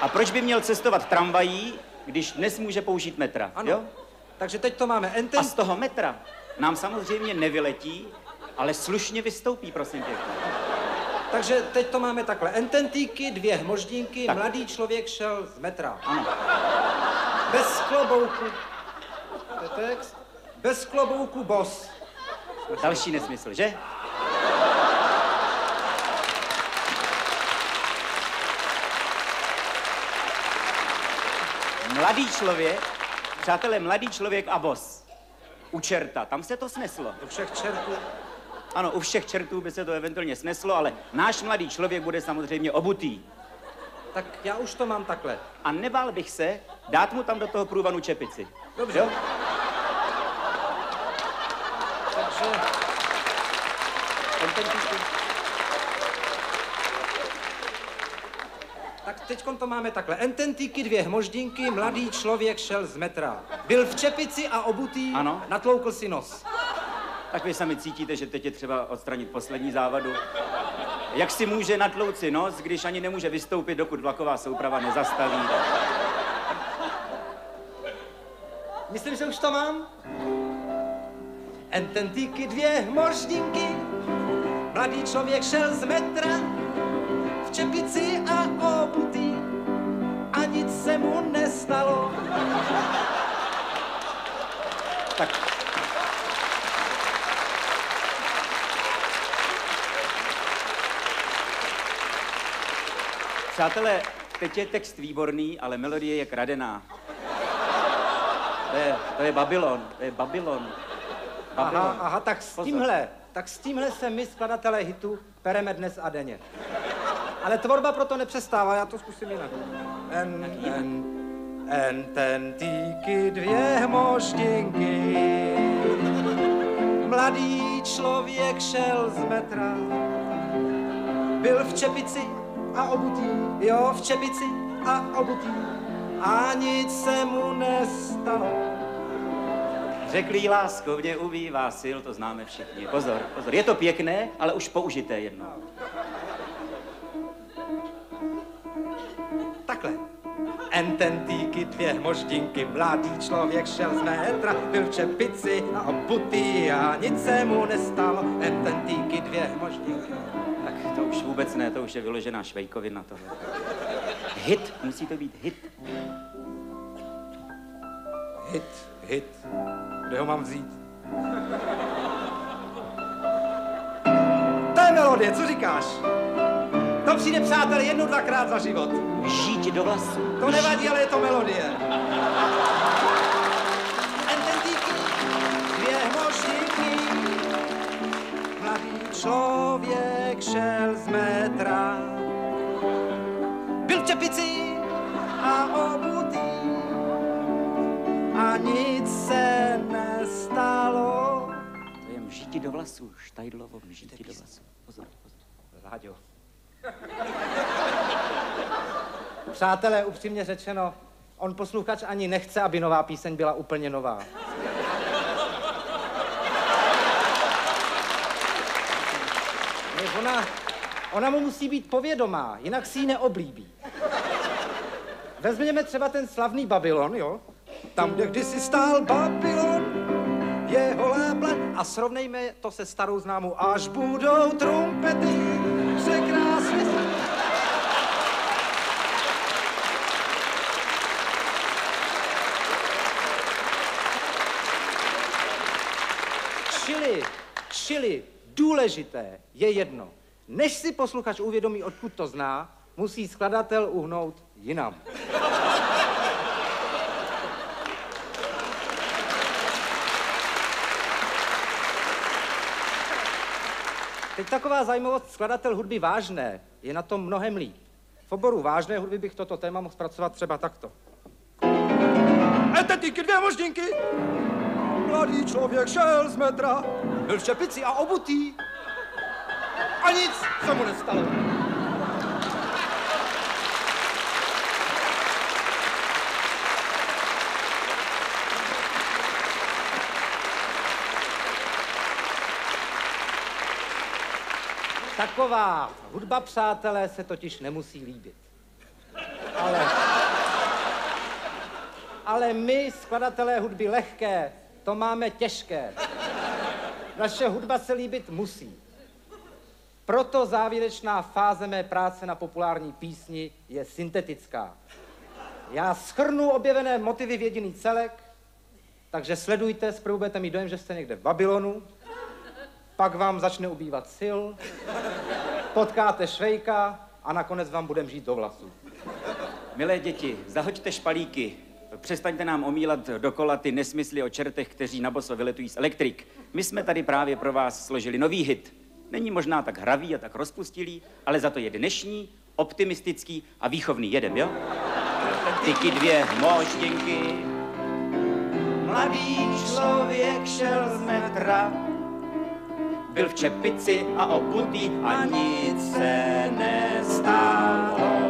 a proč by měl cestovat tramvají, když dnes může použít metra? Ano. Jo? Takže teď to máme enten... A z toho metra nám samozřejmě nevyletí, ale slušně vystoupí, prosím pěkně. Takže teď to máme takhle. Ententíky, dvě hmoždínky, Tak. mladý člověk šel z metra. Ano. Bez klobouku. To je text. Bez klobouku bos. Další nesmysl, že? Mladý člověk, přátelé, mladý člověk a bos. U čerta, tam se to sneslo. U všech čertů? Ano, u všech čertů by se to eventuálně sneslo, ale náš mladý člověk bude samozřejmě obutý. Tak já už to mám takhle. A nebál bych se dát mu tam do toho průvanu čepici. Dobře. Jo? Takže... Kontentíky. Tak teď to máme takhle. Ententíky, dvě hmoždínky, mladý člověk šel z metra. Byl v čepici a obutý, Ano. natloukl si nos. Tak vy sami cítíte, že teď je třeba odstranit poslední závadu. Jak si může natlouci nos, když ani nemůže vystoupit, dokud vlaková souprava nezastaví? Myslím, že už to mám. Ententíky, dvě hmoždínky, mladý člověk šel z metra, v čepici a obutý a nic se mu nestalo. Tak. Přátelé, teď je text výborný, ale melodie je kradená. To je, to je Babylon, to je Babylon. Aha, aha, tak s tímhle, tak s tímhle se my, skladatelé hitu, pereme dnes a denně. Ale tvorba proto nepřestává, já to zkusím jinak. En, en, ententíky, dvě hmoždinky, mladý člověk šel z metra, byl v čepici a obutý, jo, v čepici a obutý, a nic se mu nestalo. Řeklý lásko mě ubývá sil, to známe všichni. Pozor, pozor, je to pěkné, ale už použité jedno. Takhle. Ententíky, dvě hmoždinky, mladý člověk šel z metra, byl v čepici a obutý a nic se mu nestalo. Ententíky, dvě hmoždinky. Tak to už vůbec ne, to už je vyložená švejkovina tohle. Hit, musí to být hit. Hit, hit. Kde ho mám vzít? To je melodie, co říkáš? To přijde, přátelé, jednou, dvakrát za život. Žít do vlasu. To nevadí, ale je to melodie. Ententíky, dvě hmoždinky, mladý člověk šel z metra. Byl v čepici a obutý a nic se nestalo. To je mžíti do vlasu, Štajdlovo mžíti do vlasu. Pozor, pozor. Láďo. Přátelé, upřímně řečeno, on posluchač ani nechce, aby nová píseň byla úplně nová. Ne, Ona, ona mu musí být povědomá, jinak si ji neoblíbí. Vezměme třeba ten slavný Babylon, jo? Tam, kde kdysi stál Babylon, jeho láble a srovnejme to se starou známou, až budou trumpety překrásně. Čili, čili důležité je jedno. Než si posluchač uvědomí, odkud to zná, musí skladatel uhnout jinam. Teď taková zajímavost, skladatel hudby vážné je na tom mnohem líp. V oboru vážné hudby bych toto téma mohl zpracovat třeba takto. Ententíky, dvě moždinky! Mladý člověk šel z metra, byl v čepici a obutý. A nic se mu nestalo. Taková hudba, přátelé, se totiž nemusí líbit. Ale, ale my, skladatelé hudby lehké, to máme těžké. Naše hudba se líbit musí. Proto závěrečná fáze mé práce na populární písni je syntetická. Já schrnu objevené motivy v jediný celek, takže sledujte, zprvu budete mít dojem, že jste někde v Babylonu, pak vám začne ubývat sil, potkáte Švejka a nakonec vám budem žít do vlasu. Milé děti, zahoďte špalíky. Přestaňte nám omílat dokola ty nesmysly o čertech, kteří na boso vyletují z elektrik. My jsme tady právě pro vás složili nový hit. Není možná tak hravý a tak rozpustilý, ale za to je dnešní, optimistický a výchovný. Jedem, jo? Tyky dvě moštěnky. Mladý člověk šel z metra, byl v čepici a obutý a nic se nestalo.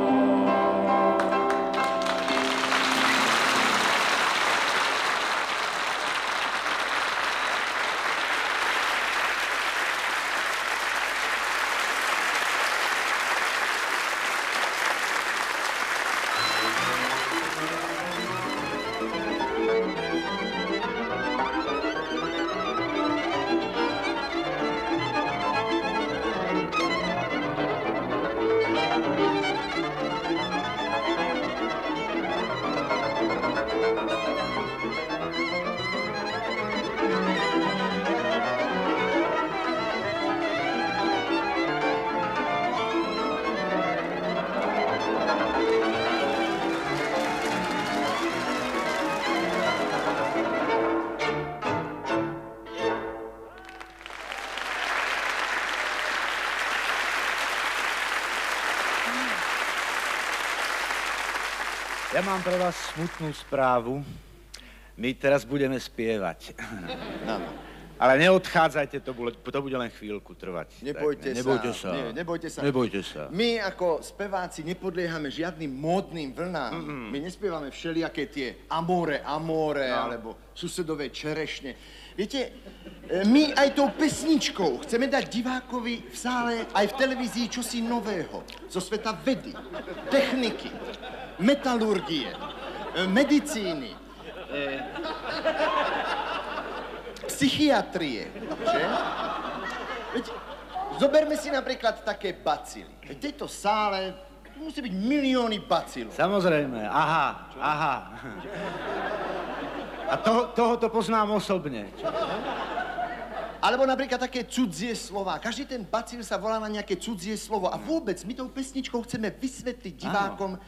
Mám pre vás smutnú správu. My teraz budeme spievať. Ale neodchádzajte, to bude, to bude len chvíľku trvať. Nebojte Tak, sa. nebojte sa. Nie, nebojte sa. Nebojte sa. My ako speváci nepodliehame žiadnym módnym vlnám. Mm-mm. My nespievame všelijaké tie amore, amore, No. alebo susedové čerešne. Viete, e, my aj tou pesničkou chceme dať divákovi v sále aj v televízii čosi nového. Zo sveta vedy, techniky, metalurgie, e, medicíny, e, psychiatrie, že? Veď, zoberme si napríklad také bacily. V tejto sále musí byť milióny bacilov. Samozrejme, aha, aha. A to, toho to poznám osobne. Alebo napríklad také cudzie slova. Každý ten bacil sa volá na nejaké cudzie slovo. A vôbec my tou pesničkou chceme vysvetliť divákom e,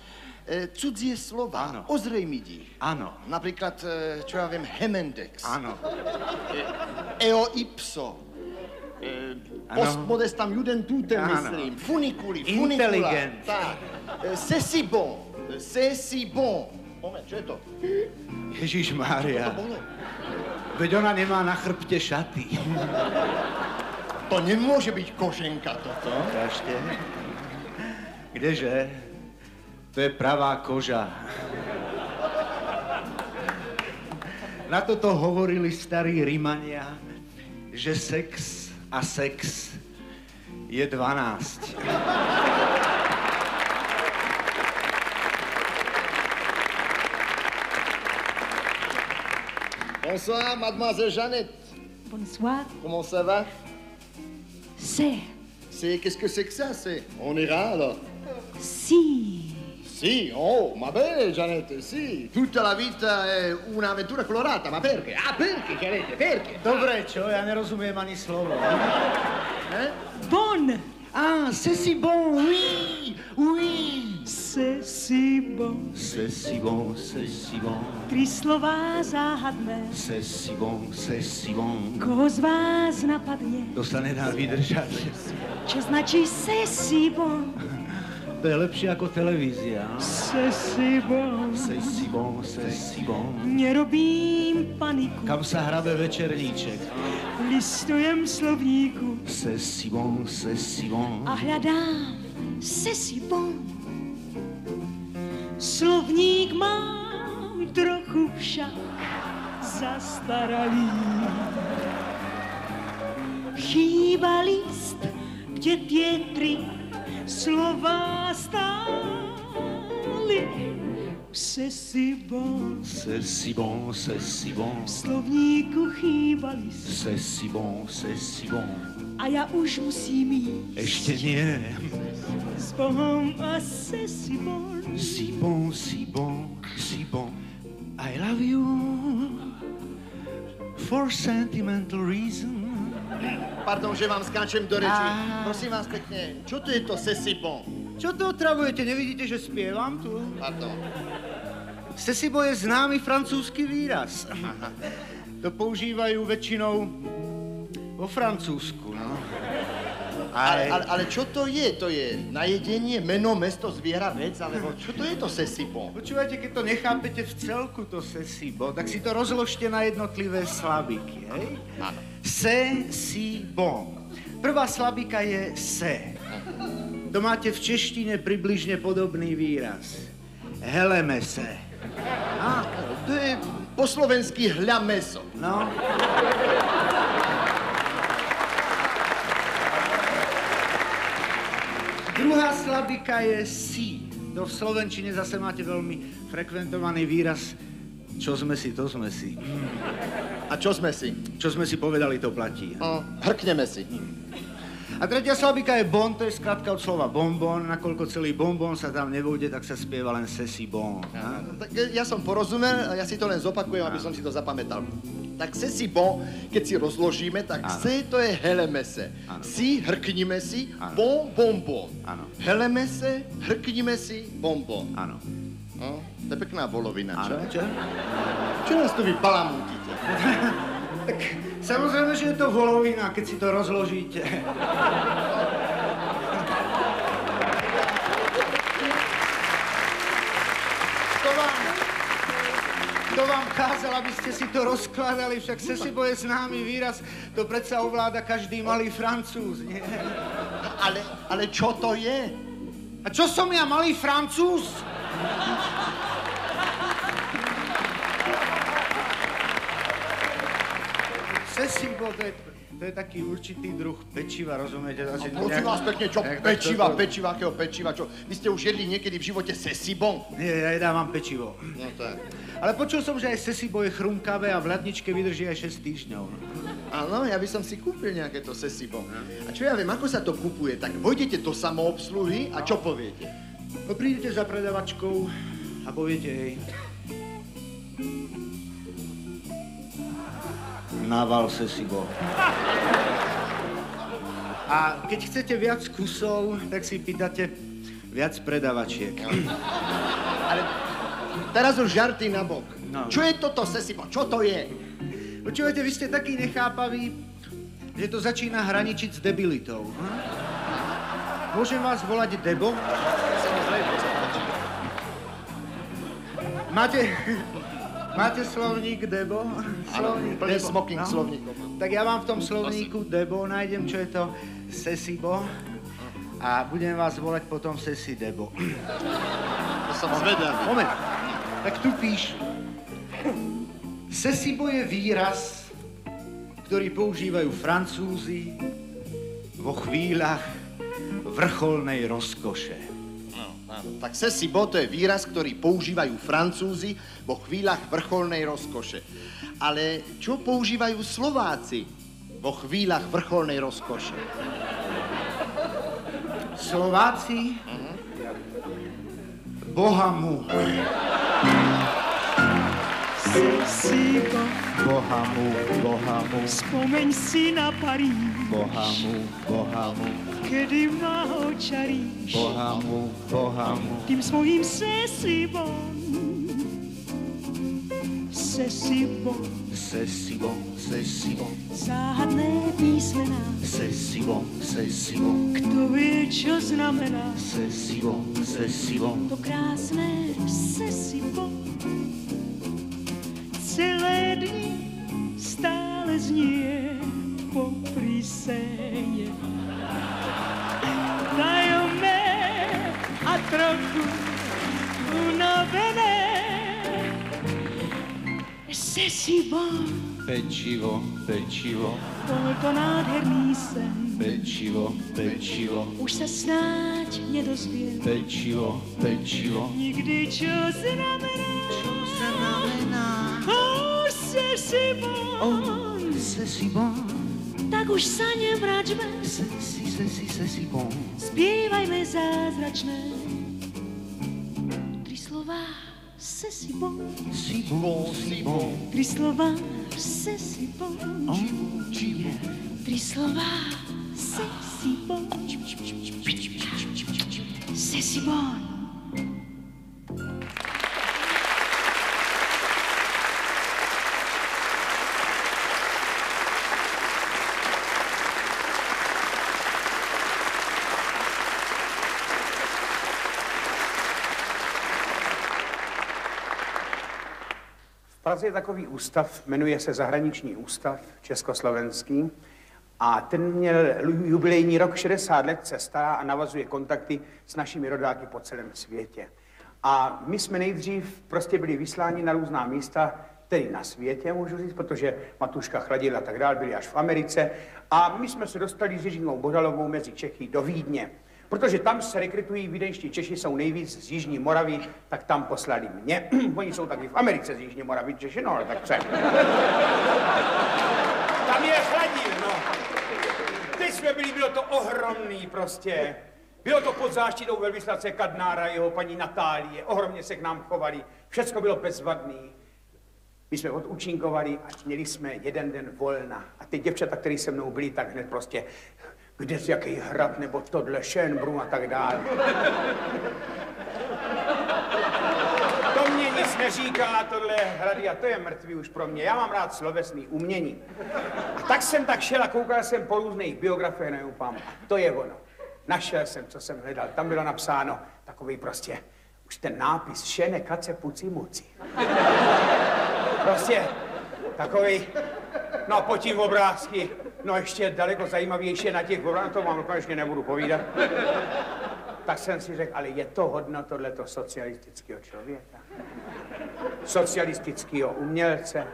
cudzie slova. Ozrejmiť ich. Áno. Napríklad, e, čo ja viem, Hemendex. Áno. E, eo ipso. E, Áno. post modestam judentutem, myslím. Funiculi, funicula. Inteligent. Tak. C'est bon. C'est bon. Moment, čo je to? Ježíš Mária. Veď ona nemá na chrbte šaty. To nemôže byť koženka toto. Ukážte. Kdeže? To je pravá koža. Na toto hovorili starí Rímania, že sex a sex je 12. Bonsoir, mademoiselle Jeannette. Bonsoir. Comment ça va? C'est. C'est, qu'est-ce que c'est que ça? C'est, on ira alors? Si. Sì, oh, ma bene Gianette, sì. Tutta la vita è un'avventura colorata, ma perché? Ah, perché Gianette, perché? Dobre, čo? Ja nerozumiem ani slovo. Bon. Ah, c'est si bon, oui, oui. C'est si bon. C'est si bon, c'est si bon. Tři slova záhadné. C'est si bon, c'est si bon. Koho z vás napadne? To sa nedá vydržať. Čo značí c'est si bon? To je lepšie ako televízia. C'est si bon. C'est si bon, c'est si bon. Nerobím paniku. Kam sa hrabe večerníček? Listujem slovníku C'est si bon, c'est si bon. a hľadám c'est si bon. Slovník mám trochu však zastaralý. Chýba list, kde tri slova stály. C'est si bon, C'est si bon, c'est si bon. v slovníku chýbali. C'est si bon, c'est si bon. A já už musím jít Ještě nie. s a c'est si bon. Si bon, si bon, si bon. I love you for sentimental reason. Pardon, že vám skáčem do reči. Á. Prosím vás pekne, čo to je to sesibon? Čo to otravujete? Nevidíte, že spievam tu? Pardon. Sesibo je známy francouzský výraz. To používajú väčšinou vo Francúzsku, no. Ale, ale, ale čo to je? To je najedenie, meno, mesto, zviera, vec, alebo čo to je to sesibon? Počúvajte, keď to nechápete v celku, to sesibo, tak si to rozložte na jednotlivé slabiky, hej? Áno. Se, si, bon. Prvá slabika je se. To máte v češtine približne podobný výraz. Heleme se. Á, to je po slovensky hľa meso. No. Druhá slabika je si. To v slovenčine zase máte veľmi frekventovaný výraz čo sme si, to sme si. A čo sme si? Čo sme si povedali, to platí. O, hrkneme si. A tretia slabika je bon, to je skratka od slova bonbon. Nakoľko celý bonbon sa tam nevojde, tak sa spieva len sesi bon. Á, Tak ja som porozumel, ja si to len zopakujem, aby som si to zapamätal. Tak sesibon, keď si rozložíme, tak Áno. se to je heleme se. Si, hrknime si, bon, bonbon. Áno. Heleme se, hrknime si, bonbon. Áno. No, to je pekná volovina, čo? Áno, čo? Čo nás tu vy palamútite? Tak samozrejme, že je to volovina, keď si to rozložíte. To vám, to vám kázal, aby ste si to rozkladali, však sesibo je známy výraz, to predsa ovláda každý malý francúz, nie? Ale, ale čo to je? A čo som ja, malý francúz? Sesibo, to je, to je taký určitý druh pečiva, rozumiete? Asi A prosím vás pekne, čo nejak- pečiva, to- pečiva, akého pečiva, čo? Vy ste už jedli niekedy v živote sesibon? Nie, ja jedávam pečivo. No tak. Ale počul som, že aj sesibo je chrumkavé a v ľadničke vydrží aj 6 týždňov. Áno, ja by som si kúpil nejaké to sesibo. A čo ja viem, ako sa to kupuje? Tak vojdete do samoobsluhy a čo poviete? No prídete za predavačkou a poviete jej... Naval sesibo. A keď chcete viac kusov, tak si pýtate viac predavačiek. Ale teraz už žarty na bok. No. Čo je toto sesibo? Čo to je? Počúvajte, vy ste taký nechápaví, že to začína hraničiť s debilitou. hm? Môžem vás volať Debo? Máte, máte slovník Debo? Slovník úplne smoking slovník. Tak ja vám v tom slovníku Debo nájdem, čo je to Sesibo a budem vás volať potom Sesi Debo. To som zvedavý. Moment, tak tu píš. Sesibo je výraz, ktorý používajú Francúzi vo chvíľach vrcholnej rozkoše. Tak sesibo to je výraz, ktorý používajú Francúzi vo chvíľach vrcholnej rozkoše. Ale čo používajú Slováci vo chvíľach vrcholnej rozkoše? Slováci? Boha mu. Sesibo, Boha mu, Boha mu, vzpomeň si na Paríž, Boha mu, Kedy ma očaríš. Boha mu, Boha mu. Tím svojím sesibom. Sesibom, Sesibo, sesibo, záhadné písmená. sesibo, sesibo, Kto vie, čo znamená sesibo, sesibo. to krásné sesibo. Celé dny stále znie popri séně. Tajomné a trochu unavené. Sesibo, Pečivo, pečivo. bol to nádherný sen. pečivo, pečivo, Už se snáď nedozvím. pečivo, pečivo. Nikdy, čo znamená, čo znamená, oh, se si bon, oh, se si bon, tak už sa nevračme, se si, se si, se si bon. Zpívajme zázračné Tri slova se si bon, si bon, si bon. Tri slova se si bon, Tri slova se si bon, Se si bon. Praze je takový ústav, jmenuje se Zahraniční ústav československý a ten měl jubilejní rok 60 let, se stará a navazuje kontakty s našimi rodáky po celém světě. A my jsme nejdřív prostě byli vysláni na různá místa, tedy na světě, můžu říct, protože Matuška Chladil a tak dále byli až v Americe. A my jsme se dostali s Jiřinou Bodalovou mezi Čechy do Vídně. Protože tam se rekrutují vídeňští Češi, jsou nejvíc z Jižní Moravy, tak tam poslali mě. Oni jsou taky v Americe z Jižní Moravy, Češi, no ale tak co? Tam je chladil, no. Teď jsme byli, bylo to ohromný prostě. Bylo to pod záštitou velvyslace Kadnára, jeho paní Natálie, ohromně se k nám chovali, všecko bylo bezvadný. My jsme odúčinkovali a měli jsme jeden den volna. A ty děvčata, které se mnou byly, tak hned prostě, kde z jaký hrad, nebo tohle, Schönbrunn a tak dále. To mě nic neříká, tohle hrady, a to je mrtvý už pro mě. Já mám rád slovesný umění. A tak jsem tak šel a koukal jsem po různých biografiích na Jupam. To je ono. Našel jsem, co jsem hledal. Tam bylo napsáno takový prostě, už ten nápis, šene, kace, puci, muci. Prostě takový, no potím obrázky, no ještě daleko zajímavější na těch obrázkách, to vám konečně nebudu povídat. Tak jsem si řekl, ale je to hodno tohleto socialistického člověka? Socialistického umělce,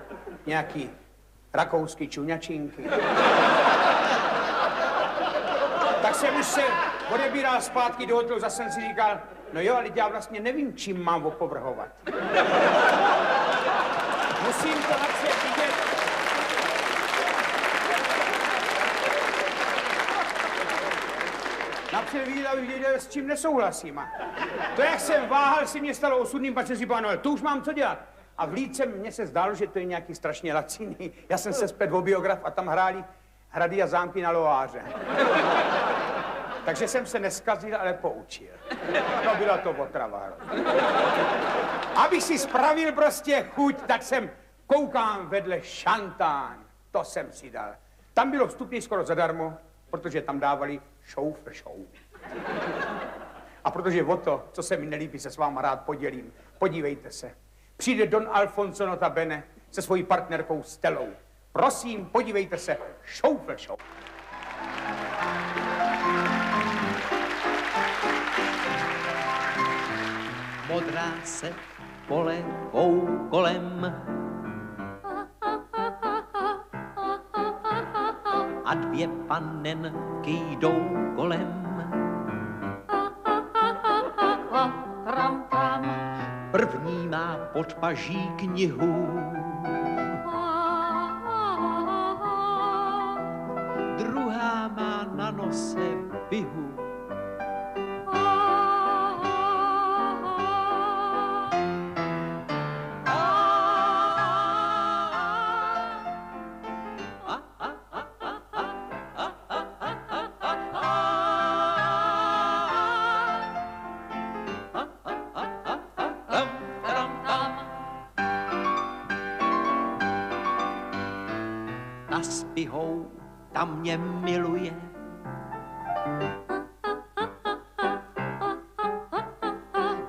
nějaký rakouský čuňačinky. Tak jsem už se odebíral zpátky do hotelu, zase jsem si říkal, no jo, ale já vlastně nevím, čím mám opovrhovat. Musím to napřed vidět. Napřed vidět, aby věděl, s čím nesouhlasím. A to, jak jsem váhal, si mě stalo osudným, pak jsem si plánoval, to už mám co dělat. A v Líce mně se zdálo, že to je nějaký strašně laciný. Já jsem se zpět o biograf a tam hráli hrady a zámky na Loáře. Takže jsem se neskazil, ale poučil. No byla to otrava. Abych si spravil prostě chuť, tak jsem koukám vedle šantán. To jsem si dal. Tam bylo vstupní skoro zadarmo, protože tam dávali show for show. A protože o to, co se mi nelíbí, se s váma rád podělím. Podívejte se. Přijde Don Alfonso Notabene se svojí partnerkou Stelou. Prosím, podívejte se. For show. Modrá se pole kolem a dvě panenky jdou kolem. Tram, tram. První má pod paží knihu, druhá má na nose pihu. Ta s pihou, ta mě miluje.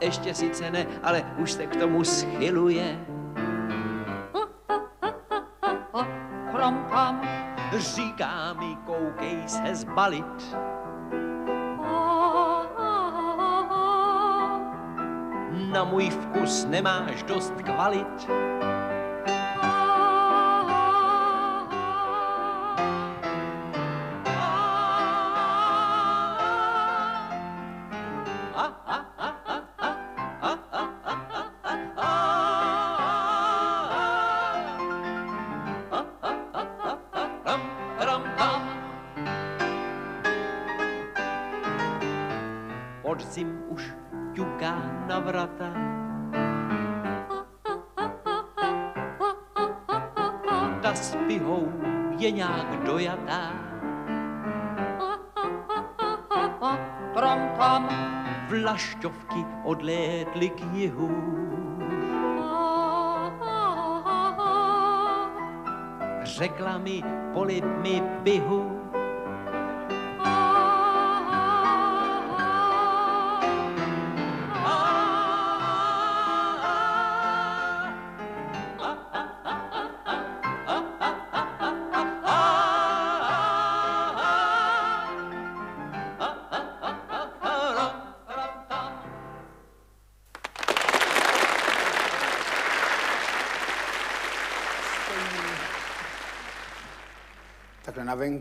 Ještě sice ne, ale už se k tomu schyluje. Tram. Říká mi, koukej se zbalit. Na můj vkus nemáš dost kvalit. Odlétly k jihu. Řekla mi, polip mi pihu,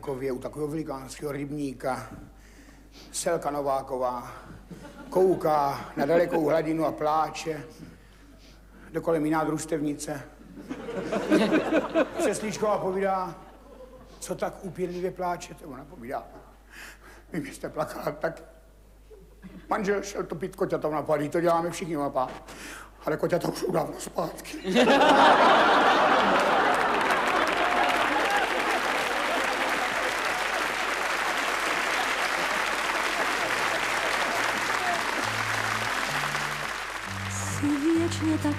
venkově u takového velikánského rybníka Selka Nováková kouká na dalekou hladinu a pláče. Dokolem jiná družstevnice. Přeslíčková povídá, co tak úpěnlivě pláčete. Ona povídá, vy mě jste plakala tak. Manžel šel topit koťata na palí, to děláme všichni mapa. Ale koťata už dávno zpátky.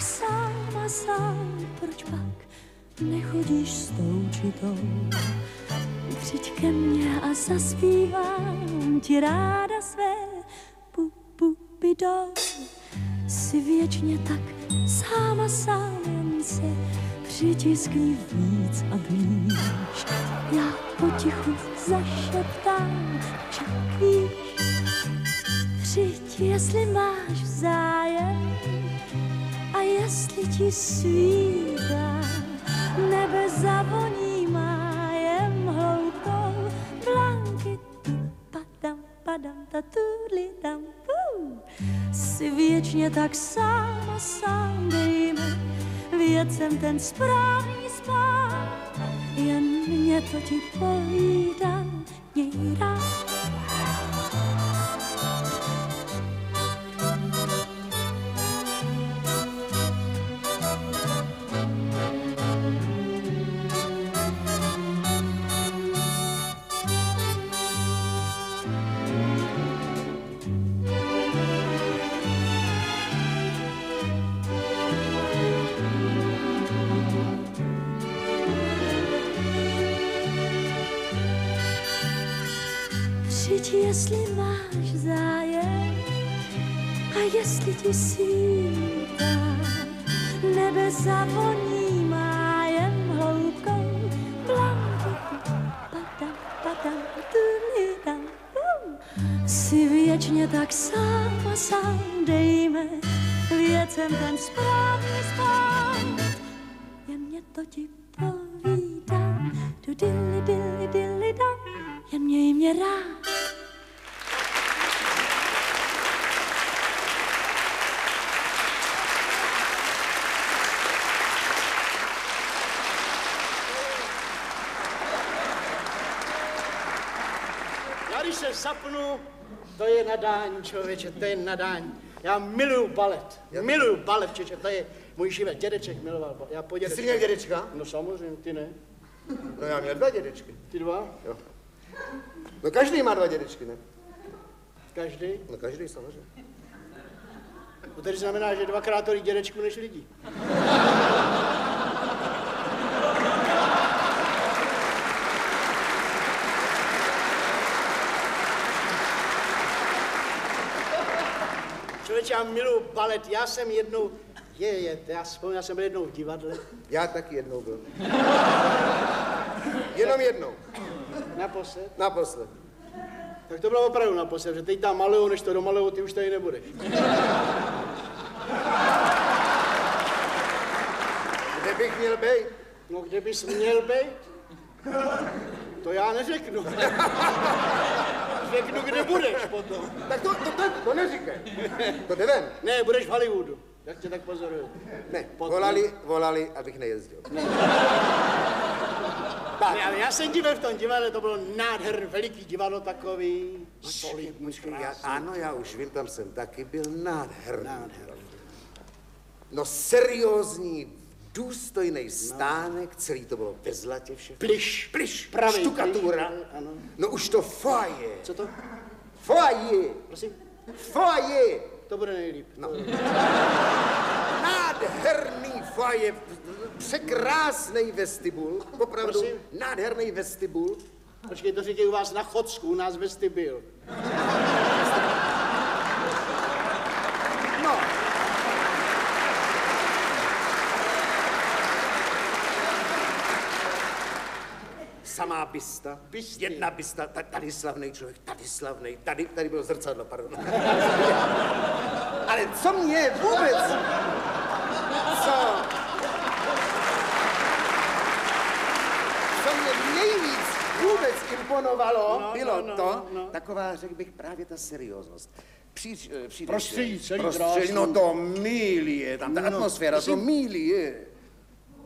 Sám a sám, proč pak nechodíš s tou čitou? Přijď ke mně a zaspívám ti ráda své pu, bidou. Jsi věčně tak sám a sám, jen se přitiskni víc a blíž. Já potichu zašeptám, však víš, Přijď, jestli máš zájem jestli ti svítá nebe zavoní májem hloubkou blanky tu padam, padam, ta tudli tam pů. Jsi věčně tak sám a sám, dejme věcem ten správný spát, jen mě to ti povídám, měj rád. Jestli Já zapnu, to je nadání, člověče, to je nadání. Já miluju balet, miluju balet, čeče, to je můj život. Dědeček miloval balet. Já po Ty jsi měl dědečka? No samozřejmě, ty ne. No já měl dva dědečky. Ty dva? Jo. No každý má dva dědečky, ne? Každý? No každý samozřejmě. To tedy znamená, že dvakrát tolik dědečků než lidí. Člověče, já miluju balet. Já jsem jednou, je, je, já vzpomínám, já jsem byl jednou v divadle. Já taky jednou byl. Jenom jednou. Naposled? Naposled. Tak to bylo opravdu naposled, že teď tam malujou, než to domalujou, ty už tady nebudeš. Kde bych měl být? No, kde bys měl být? To já neřeknu. Řeknu, kde budeš potom. Tak to, to, to, to neříkej. To jde ven. Ne, budeš v Hollywoodu. Jak tě tak pozoruju. Ne, volali, volali, abych nejezdil. Tak. Ne, ale já jsem divil v tom divadle, to bylo nádherný, veliký divadlo takový, solidní, Počkej, já, ano, já už vím, tam jsem taky byl nádherný. No seriózní, důstojný stánek, celý to bylo ve zlatě všechno. Pliš. Pliš. Pravý Štukatura. pliš, ano. No už to foaje. Co to? Foaje. Prosím? Foaje. To bude nejlíp. No. Nádherný foaje, překrásný vestibul, opravdu Prosím? nádherný vestibul. Počkej, to říkají u vás na Chodsku, u nás vestibil. No. Samá bysta, jedna bysta, ta- tady slavný člověk, tady slavný, tady, tady bylo zrcadlo, pardon. Ale co mě vůbec, co, co mě nejvíc vůbec imponovalo, No, bylo no, no, to, no. taková, řekl bych, právě ta serióznost. Přijdeš, Prostředí, celý prostředí, no to milý je, tam ta No, atmosféra, to milý je.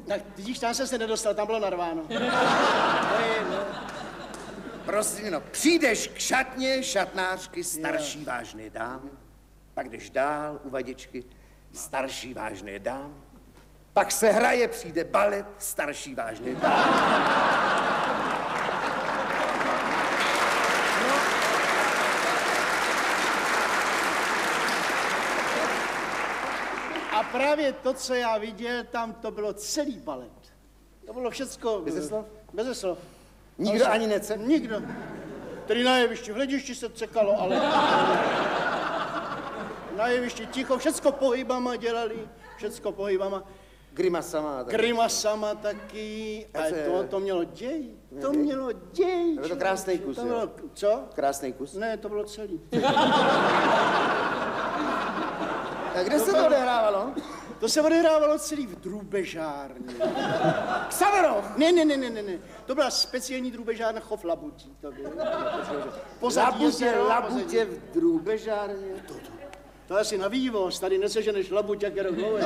Tak vidíš, tam jsem se nedostal, tam bylo narváno. To je, no. Prosím, no, přijdeš k šatně šatnářky starší vážné dámy, pak jdeš dál u vadičky starší vážné dámy, pak se hraje, přijde balet starší vážné dámy. Právě to, co já viděl, tam to bylo celý balet. To bylo všecko... Beze slov? Beze slov. Nikdo Ale- ani nece? Nikdo. Tedy na jevišti, v hledišti se cekalo, ale... Na jevišti ticho, všecko pohybama dělali, všecko pohybama. Grimasama. taky. Grimasama taky, a A co je? to, to mělo děj, to mělo děj. Byl to krásný kus, To jo? bylo, co? Krásný kus. Ne, to bylo celý. A kde se to odehrávalo? To se odehrávalo celý v drůbežárně. Ksaverov? Ne, ne, ne, ne, ne, ne. To byla speciální drůbežárna chov labutí. To bylo. Pozadí Labutě, labutě v drůbežárně. To je asi na vývoz, tady neseženeš labutě, jak je rok dlouhý.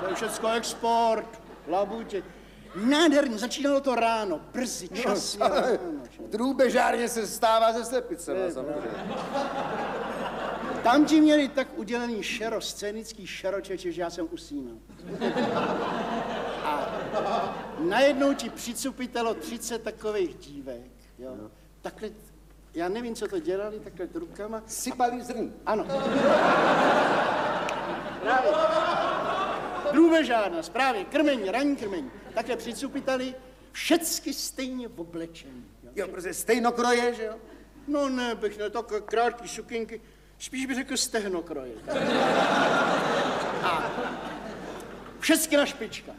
To je všecko export, labutě. Nádherně, začínalo to ráno, brzy, časně ráno. V drůbežárně se stává ze slepicema, Ne, samozřejmě. Tam ti měli tak udělaný šero, scénický šero, čeče, že já jsem usínal. A najednou ti přicupitelo 30 takových dívek, jo. Takhle, já nevím, co to dělali, takhle rukama. Sypali zrní. Ano. Právě. Drůbežárna, správně, krmení, ranní krmení. Takhle přicupitali, všecky stejně oblečení. Jo, prostě stejnokroje, že jo? No ne, bych ne, tak krátký sukinky, spíš bych řekl stehnokroje. A všecky na špičkách.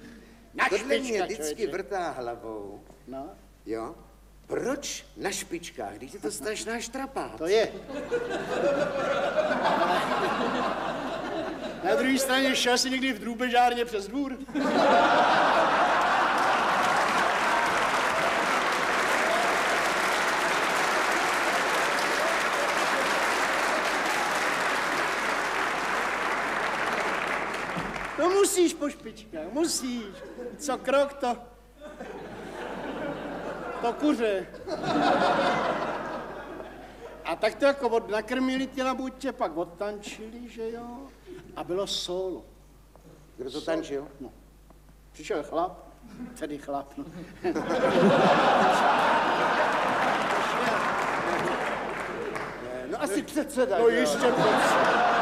Na Tohle mě špičkách, vždycky člověče. vrtá hlavou. No. Jo? Proč na špičkách? Když je to strašná štrapá. To je. Na druhé straně šel jsi někdy v drůbežárně přes dvůr? To musíš po špičkách, musíš. Co krok to... To kuře. A tak to jako od, nakrmili ty labutě, pak odtančili, že jo? A bylo solo. Kdo to tančil? No. Přišel chlap, tedy chlap, no. No asi předseda. No jistě, předseda.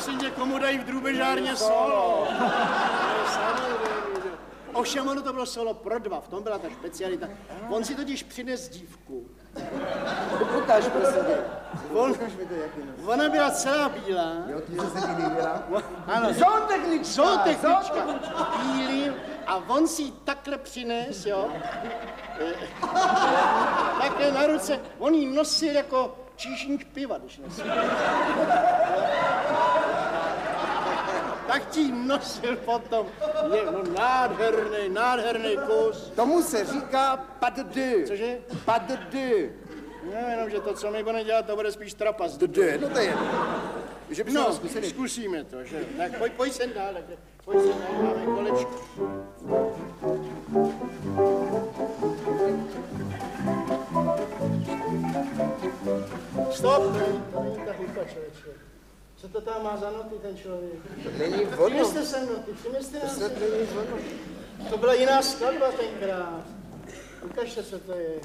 Prosím tě, komu dají v drůbežárně solo? Ovšem ono to bylo solo pro dva, v tom byla ta specialita. On si totiž přines dívku. Ukáž, prosím tě. On, ona byla celá bílá. Jo, ty se ti líbila? Ano. Zootechnička, Zootechnička. Bílý. A on si ji takhle přines, jo. Takhle na ruce. On ji nosil jako číšník piva, když nosil. Tak ti nosil potom. Je, no nádherný, nádherný kus. Tomu se říká pad de. Cože? Pad de. No, jenom, že to, co my budeme dělat, to bude spíš trapas. De, no to je. Že bychom No, zkusili. zkusíme to, že? Tak pojď, pojď sem dál. Pojď sem dál, máme kolečko. Stop, to není, to není ta hudba, člověče. Co to tam má za noty, ten člověk? To není ono. Přineste sem noty, přineste To nám sem. není ono. To byla jiná skladba tenkrát. Ukažte, co to je.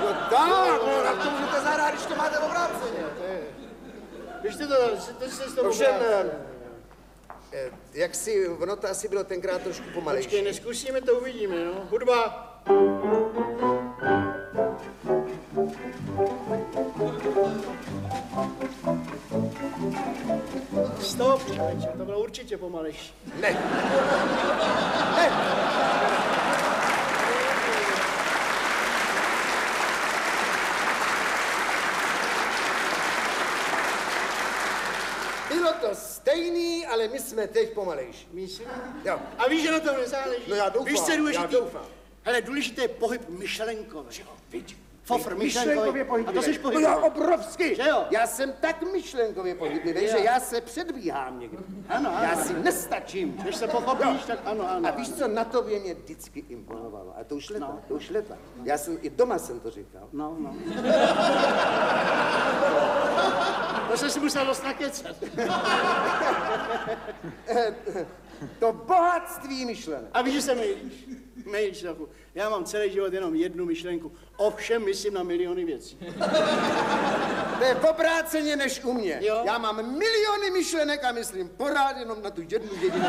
No dál, no, na to můžete zahrát, když to máte obráceně. Běžte to, to jste s toho Ovšem, obráceně. Eh, jak si, ono to asi bylo tenkrát trošku pomalejší. Počkej, neskusíme, to uvidíme, no. Hudba. Stop, člověče, to bylo určitě pomalejší. Ne. Ne. Bylo to stejný, ale my jsme teď pomalejší. Myslíš? Jo. A víš, že na tom nezáleží? No já doufám, Víš, co je já důležitý? doufám. Hele, důležitý je pohyb myšlenkový. Že jo, vidíš? Fofr, Myšlenkově myšlenkový. A pohyblivý. to jsi No pohyblivý. já obrovsky. Že jo? Já jsem tak myšlenkově pohyblivý, že já se předbíhám někdy. Ano, ano. Já si nestačím. Když se pochopíš, tak ano, ano. A víš, co na tobě mě vždycky imponovalo? A to už leta, no. to už leta. Já jsem, i doma jsem to říkal. No, no. To jsem si musel dost nakecat. to bohatství myšlenek. A víš, že se mýlíš? Mýlíš trochu. Já mám celý život jenom jednu myšlenku. Ovšem myslím na miliony věcí. To je obráceně než u mě. Jo. Já mám miliony myšlenek a myslím pořád jenom na tu jednu jedinou.